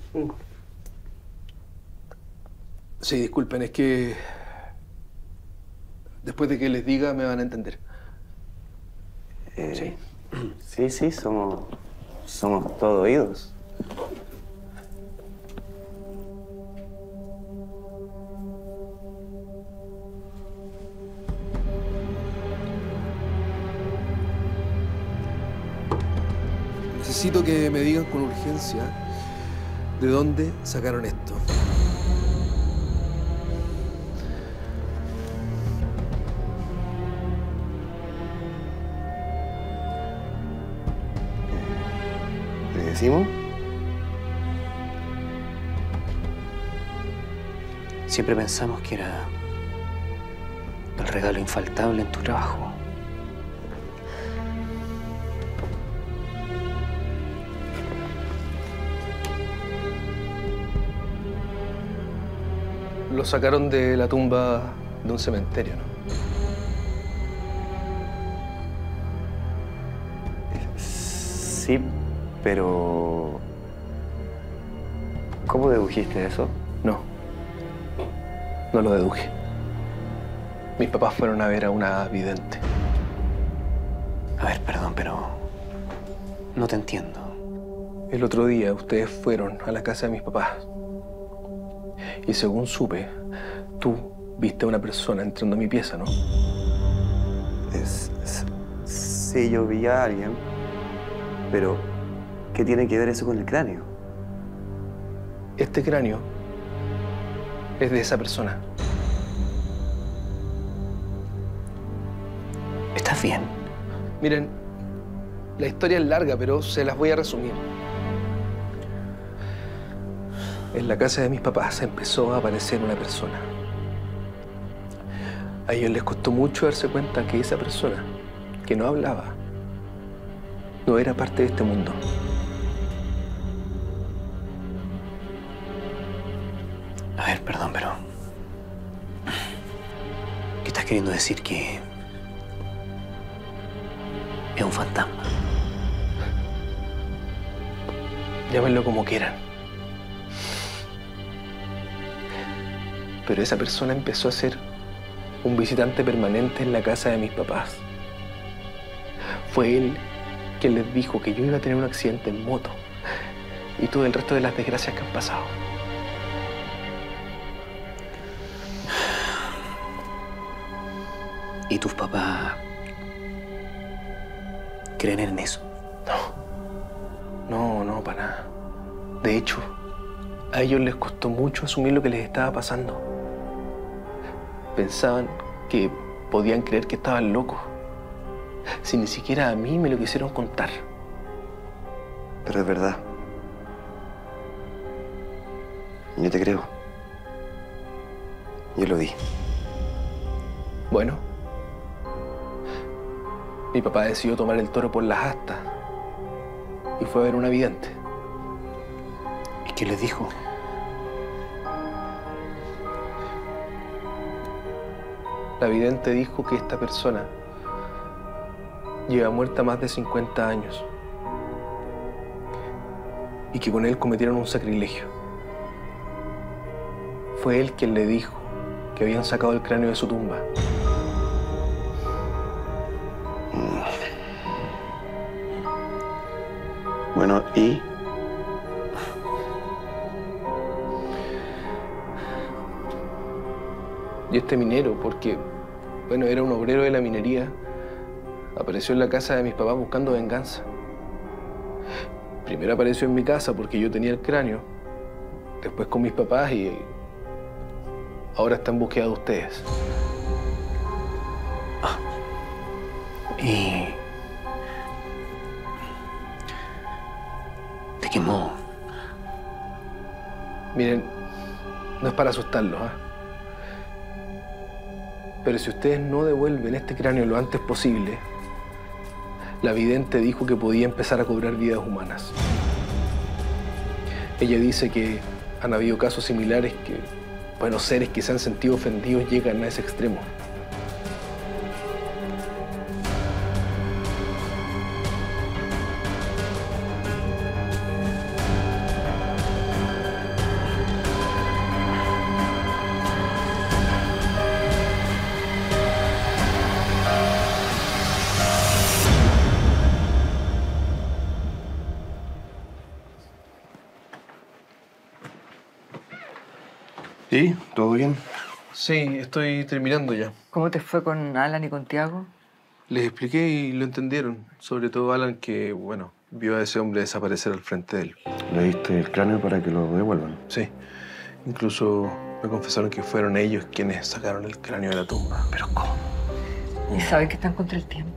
Sí, disculpen, es que después de que les diga me van a entender. sí. Sí, sí, somos, somos todo oídos. Necesito que me digan con urgencia de dónde sacaron esto. Decimos? Siempre pensamos que era el regalo infaltable en tu trabajo. Lo sacaron de la tumba de un cementerio, ¿no? Sí, pero... ¿Cómo dedujiste eso? No. No lo deduje. Mis papás fueron a ver a una vidente. A ver, perdón, pero no te entiendo. El otro día ustedes fueron a la casa de mis papás. Y según supe, tú viste a una persona entrando a mi pieza, ¿no? Es, es- sí, yo vi a alguien, pero ¿qué tiene que ver eso con el cráneo? Este cráneo es de esa persona. ¿Estás bien? Miren, la historia es larga, pero se las voy a resumir. En la casa de mis papás empezó a aparecer una persona. A ellos les costó mucho darse cuenta que esa persona, que no hablaba, no era parte de este mundo. Queriendo decir que... es un fantasma? Llámenlo como quieran. Pero esa persona empezó a ser un visitante permanente en la casa de mis papás. Fue él quien les dijo que yo iba a tener un accidente en moto y todo el resto de las desgracias que han pasado. ¿Y tus papás creen en eso? No, no, para nada. De hecho, a ellos les costó mucho asumir lo que les estaba pasando. Pensaban que podían creer que estaban locos, si ni siquiera a mí me lo quisieron contar. Pero es verdad. Yo te creo. Yo lo vi. Bueno, mi papá decidió tomar el toro por las astas y fue a ver una vidente. ¿Y qué les dijo? La vidente dijo que esta persona lleva muerta más de 50 años y que con él cometieron un sacrilegio. Fue él quien le dijo que habían sacado el cráneo de su tumba. Bueno, ¿y? Y este minero, porque, bueno, era un obrero de la minería, apareció en la casa de mis papás buscando venganza. Primero apareció en mi casa porque yo tenía el cráneo, después con mis papás y ahora está en búsqueda de ustedes. Y... Miren, no es para asustarlos, ¿ah? Pero si ustedes no devuelven este cráneo lo antes posible, la vidente dijo que podía empezar a cobrar vidas humanas. Ella dice que han habido casos similares que, bueno, seres que se han sentido ofendidos llegan a ese extremo. Estoy terminando ya. ¿Cómo te fue con Alan y con Tiago? Les expliqué y lo entendieron. Sobre todo Alan, que, bueno, vio a ese hombre desaparecer al frente de él. Le diste el cráneo para que lo devuelvan. Sí. Incluso me confesaron que fueron ellos quienes sacaron el cráneo de la tumba. ¿Pero cómo? ¿Y saben que están contra el tiempo?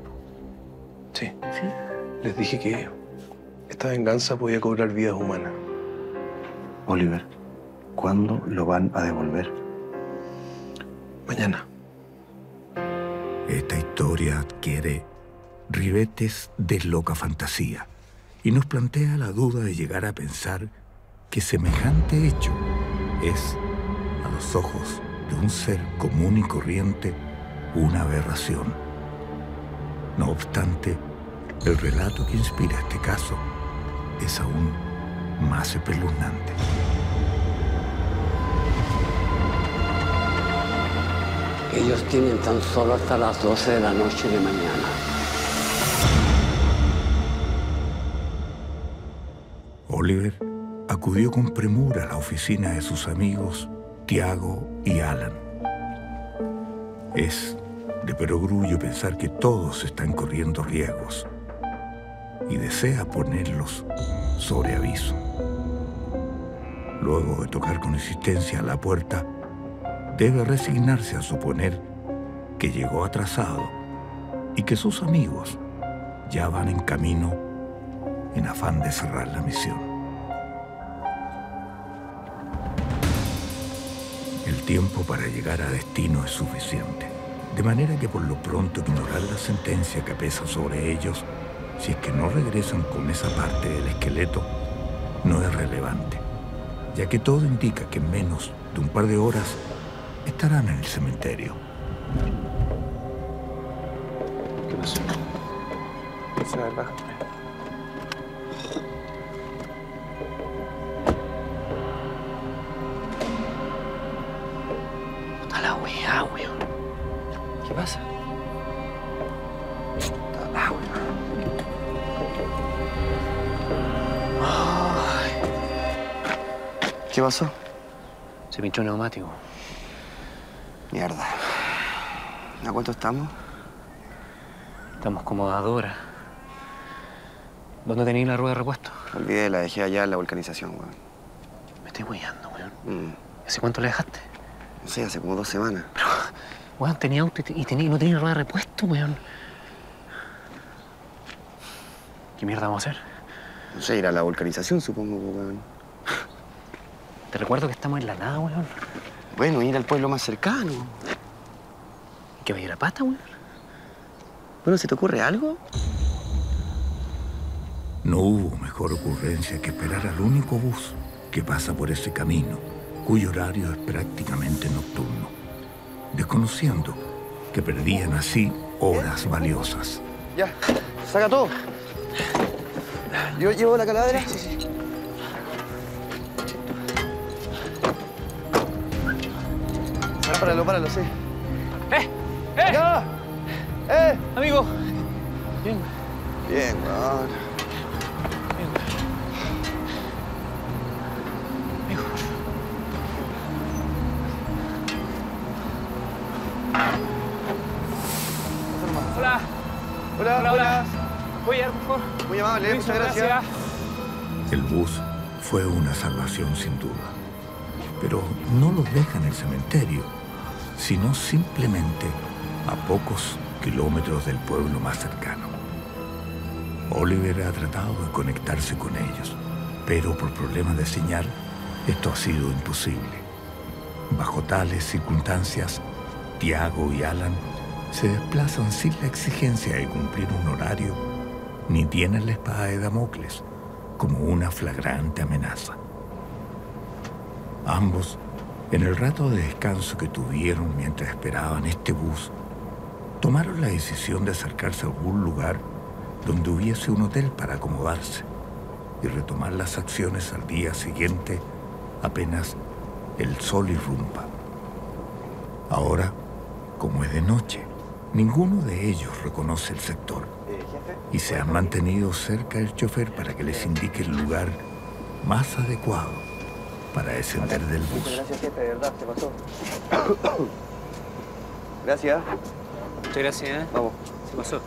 Sí. ¿Sí? Les dije que esta venganza podía cobrar vidas humanas. Oliver, ¿cuándo lo van a devolver? Esta historia adquiere ribetes de loca fantasía y nos plantea la duda de llegar a pensar que semejante hecho es, a los ojos de un ser común y corriente, una aberración. No obstante, el relato que inspira este caso es aún más espeluznante. Ellos tienen tan solo hasta las 12 de la noche de mañana. Oliver acudió con premura a la oficina de sus amigos Tiago y Alan. Es de perogrullo pensar que todos están corriendo riesgos y desea ponerlos sobre aviso. Luego de tocar con insistencia a la puerta, debe resignarse a suponer que llegó atrasado y que sus amigos ya van en camino en afán de cerrar la misión. El tiempo para llegar a destino es suficiente, de manera que por lo pronto ignorar la sentencia que pesa sobre ellos, si es que no regresan con esa parte del esqueleto, no es relevante, ya que todo indica que en menos de un par de horas estarán en el cementerio. ¿Qué pasó? Puta la weá, weón. ¿Qué pasa? Puta la weá. Ay. ¿Qué pasó? Se pinchó un neumático. Mierda. ¿A cuánto estamos? Estamos como a dos horas. ¿Dónde tenéis la rueda de repuesto? Olvidé, la dejé allá en la vulcanización, weón. Me estoy weyando, weón. Mm. ¿Hace cuánto la dejaste? No sé, hace como dos semanas. Weón, tenía auto tenía- y no tenía rueda de repuesto, weón. ¿Qué mierda vamos a hacer? No sé, ir a la vulcanización, supongo, weón. Te recuerdo que estamos en la nada, weón. Bueno, ir al pueblo más cercano. ¿Que va a ir a pata, weón? Bueno, ¿se te ocurre algo? No hubo mejor ocurrencia que esperar al único bus que pasa por ese camino, cuyo horario es prácticamente nocturno, desconociendo que perdían así horas valiosas. Ya, saca todo. ¿Yo llevo la calavera? Sí, sí. Páralo, páralo, sí. ¡Eh! ¡Eh! ¡Ya! ¡Eh! Amigo. Bien. Bien, weón. Hola. Hola, Hola, hola. buenas. Oye, por favor. Muy amable, muchas gracias. El bus fue una salvación sin duda, pero no los deja en el cementerio, sino simplemente a pocos kilómetros del pueblo más cercano. Oliver ha tratado de conectarse con ellos, pero por problemas de señal esto ha sido imposible. Bajo tales circunstancias, Tiago y Alan se desplazan sin la exigencia de cumplir un horario, ni tienen la espada de Damocles como una flagrante amenaza. Ambos, en el rato de descanso que tuvieron mientras esperaban este bus, tomaron la decisión de acercarse a algún lugar donde hubiese un hotel para acomodarse y retomar las acciones al día siguiente apenas el sol irrumpa. Ahora, como es de noche, ninguno de ellos reconoce el sector y se han mantenido cerca del chofer para que les indique el lugar más adecuado para descender del bus. Gracias, jefe, de verdad, se pasó. (coughs) Gracias. Muchas gracias, ¿eh? Vamos. Se pasó.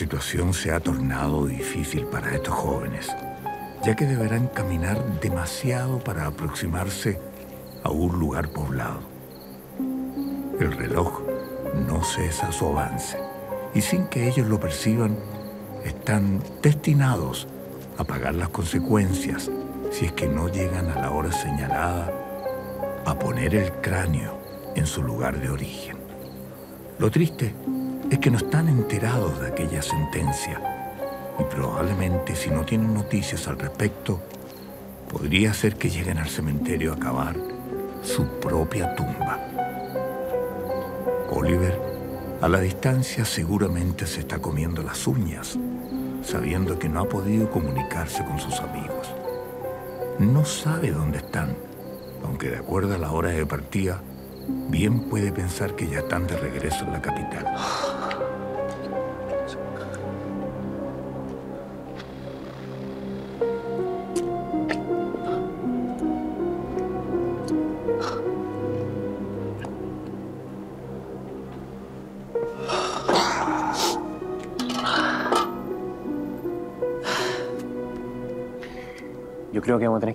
Situación se ha tornado difícil para estos jóvenes, ya que deberán caminar demasiado para aproximarse a un lugar poblado. El reloj no cesa su avance y sin que ellos lo perciban, están destinados a pagar las consecuencias si es que no llegan a la hora señalada a poner el cráneo en su lugar de origen. Lo triste que no están enterados de aquella sentencia y probablemente si no tienen noticias al respecto, podría ser que lleguen al cementerio a cavar su propia tumba. Oliver, a la distancia, seguramente se está comiendo las uñas, sabiendo que no ha podido comunicarse con sus amigos. No sabe dónde están, aunque de acuerdo a la hora de partida, bien puede pensar que ya están de regreso en la capital.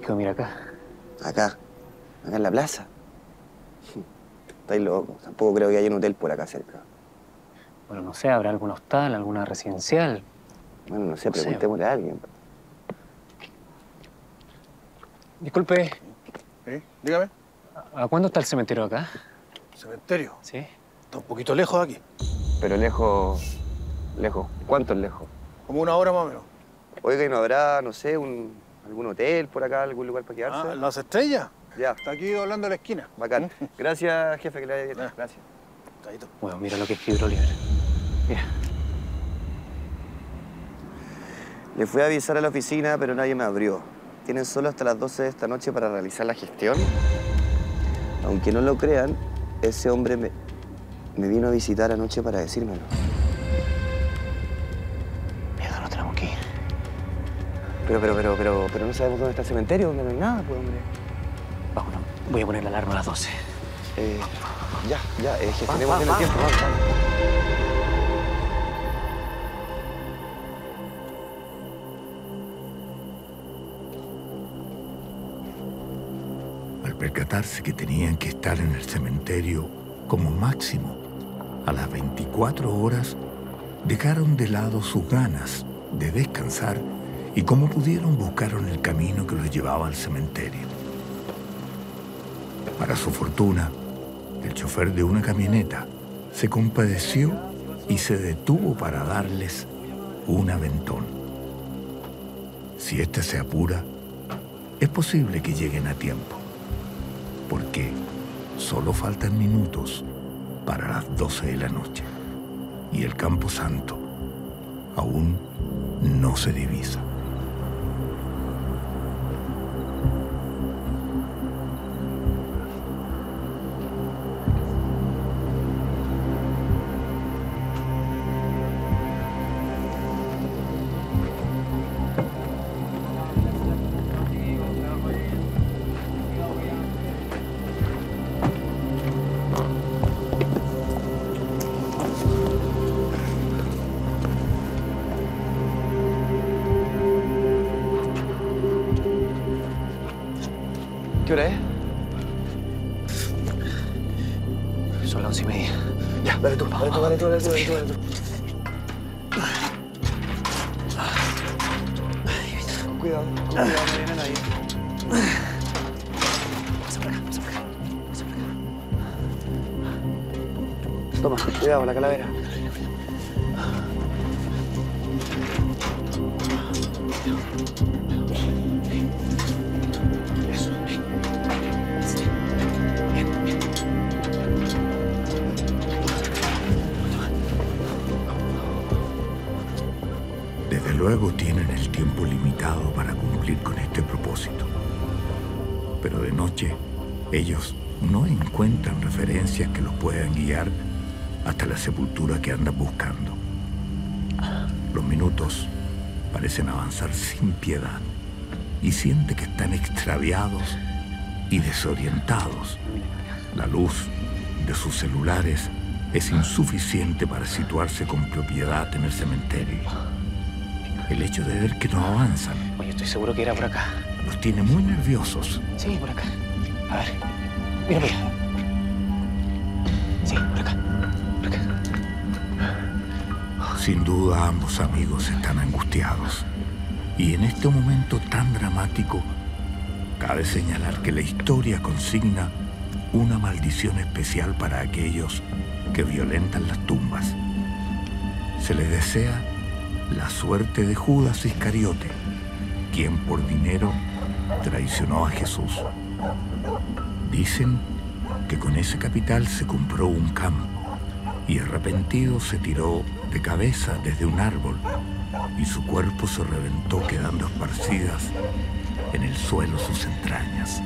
Que a dormir acá. Acá, acá en la plaza. Estáis locos. Tampoco creo que haya un hotel por acá cerca. Bueno, no sé, ¿habrá algún hostal, alguna residencial? Bueno, no sé, No sé. preguntémosle a alguien. Disculpe, ¿Eh? Dígame. ¿a cuándo está el cementerio acá? ¿Cementerio? Sí. Está un poquito lejos de aquí. Pero lejos. Lejos. ¿Cuánto es lejos? Como una hora más o menos. Oiga, ¿y no habrá, no sé, un, algún hotel por acá, algún lugar para quedarse? Ah, ¿Las estrellas? Ya. Está aquí doblando la esquina. Bacán. (laughs) Gracias, jefe, que le haya bien. Gracias. Bueno, mira lo que escribió Oliver. Mira. Le fui a avisar a la oficina, pero nadie me abrió. Tienen solo hasta las 12 de esta noche para realizar la gestión. Aunque no lo crean, ese hombre me, me vino a visitar anoche para decírmelo. Pero, pero, pero, pero, pero no sabemos dónde está el cementerio, donde no hay nada, pues, hombre. Vámonos. Voy a poner la alarma a las 12. Eh, ya, ya, eh, va, bien el tiempo. vamos, vamos. Al percatarse que tenían que estar en el cementerio como máximo a las 24 horas, dejaron de lado sus ganas de descansar y como pudieron buscaron el camino que los llevaba al cementerio. Para su fortuna, el chofer de una camioneta se compadeció y se detuvo para darles un aventón. Si éste se apura, es posible que lleguen a tiempo, porque solo faltan minutos para las 12 de la noche y el Campo Santo aún no se divisa. Dale tú, dale noche ellos no encuentran referencias que los puedan guiar hasta la sepultura que andan buscando. Los minutos parecen avanzar sin piedad y siente que están extraviados y desorientados. La luz de sus celulares es insuficiente para situarse con propiedad en el cementerio. El hecho de ver que no avanzan Oye, estoy seguro que era por acá. los tiene muy nerviosos. Sí, por acá. Mira. Sí, por acá. Por acá. Sin duda ambos amigos están angustiados. Y en este momento tan dramático, cabe señalar que la historia consigna una maldición especial para aquellos que violentan las tumbas. Se les desea la suerte de Judas Iscariote, quien por dinero traicionó a Jesús. Dicen que con ese capital se compró un campo y arrepentido se tiró de cabeza desde un árbol y su cuerpo se reventó quedando esparcidas en el suelo sus entrañas.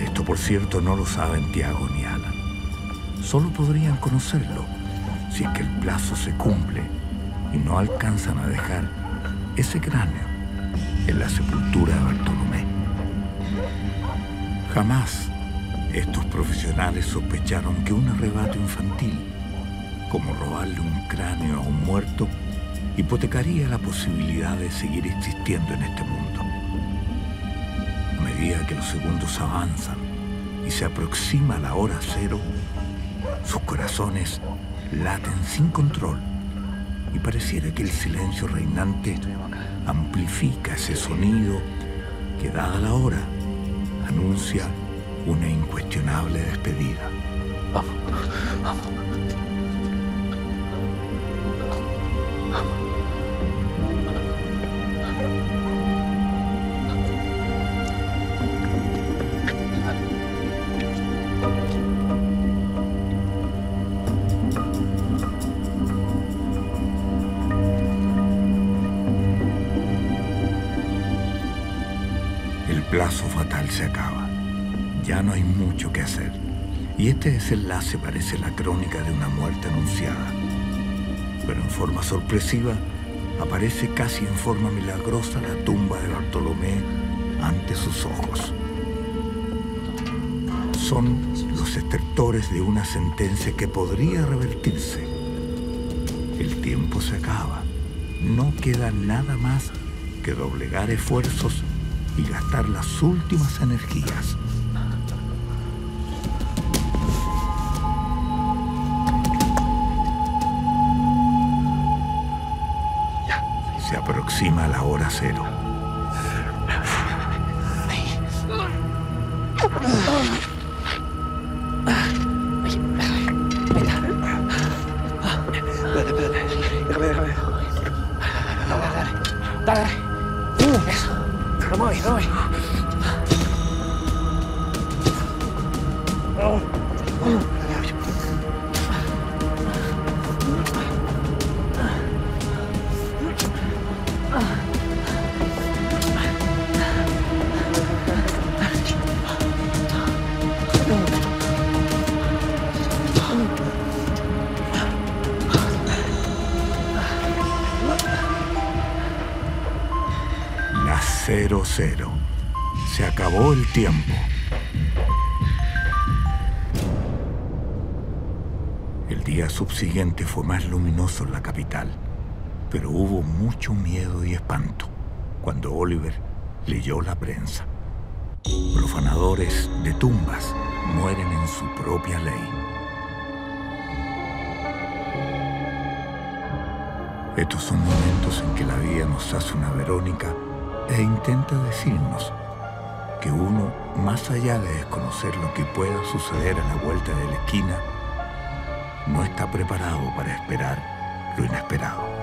Esto por cierto no lo saben Tiago ni Alan. Solo podrían conocerlo si es que el plazo se cumple y no alcanzan a dejar ese cráneo en la sepultura de Bartolomé. Jamás estos profesionales sospecharon que un arrebato infantil, como robarle un cráneo a un muerto, hipotecaría la posibilidad de seguir existiendo en este mundo. A medida que los segundos avanzan y se aproxima la hora cero, sus corazones laten sin control y pareciera que el silencio reinante amplifica ese sonido que, dada la hora, anuncia una incuestionable despedida. Vamos, vamos. Se acaba. Ya no hay mucho que hacer. Y este desenlace parece la crónica de una muerte anunciada. Pero en forma sorpresiva aparece casi en forma milagrosa la tumba de Bartolomé ante sus ojos. Son los estertores de una sentencia que podría revertirse. El tiempo se acaba. No queda nada más que doblegar esfuerzos y gastar las últimas energías. Se aproxima la hora cero. Pero hubo mucho miedo y espanto cuando Oliver leyó la prensa. Profanadores de tumbas mueren en su propia ley. Estos son momentos en que la vida nos hace una Verónica e intenta decirnos que uno, más allá de desconocer lo que pueda suceder a la vuelta de la esquina, no está preparado para esperar lo inesperado.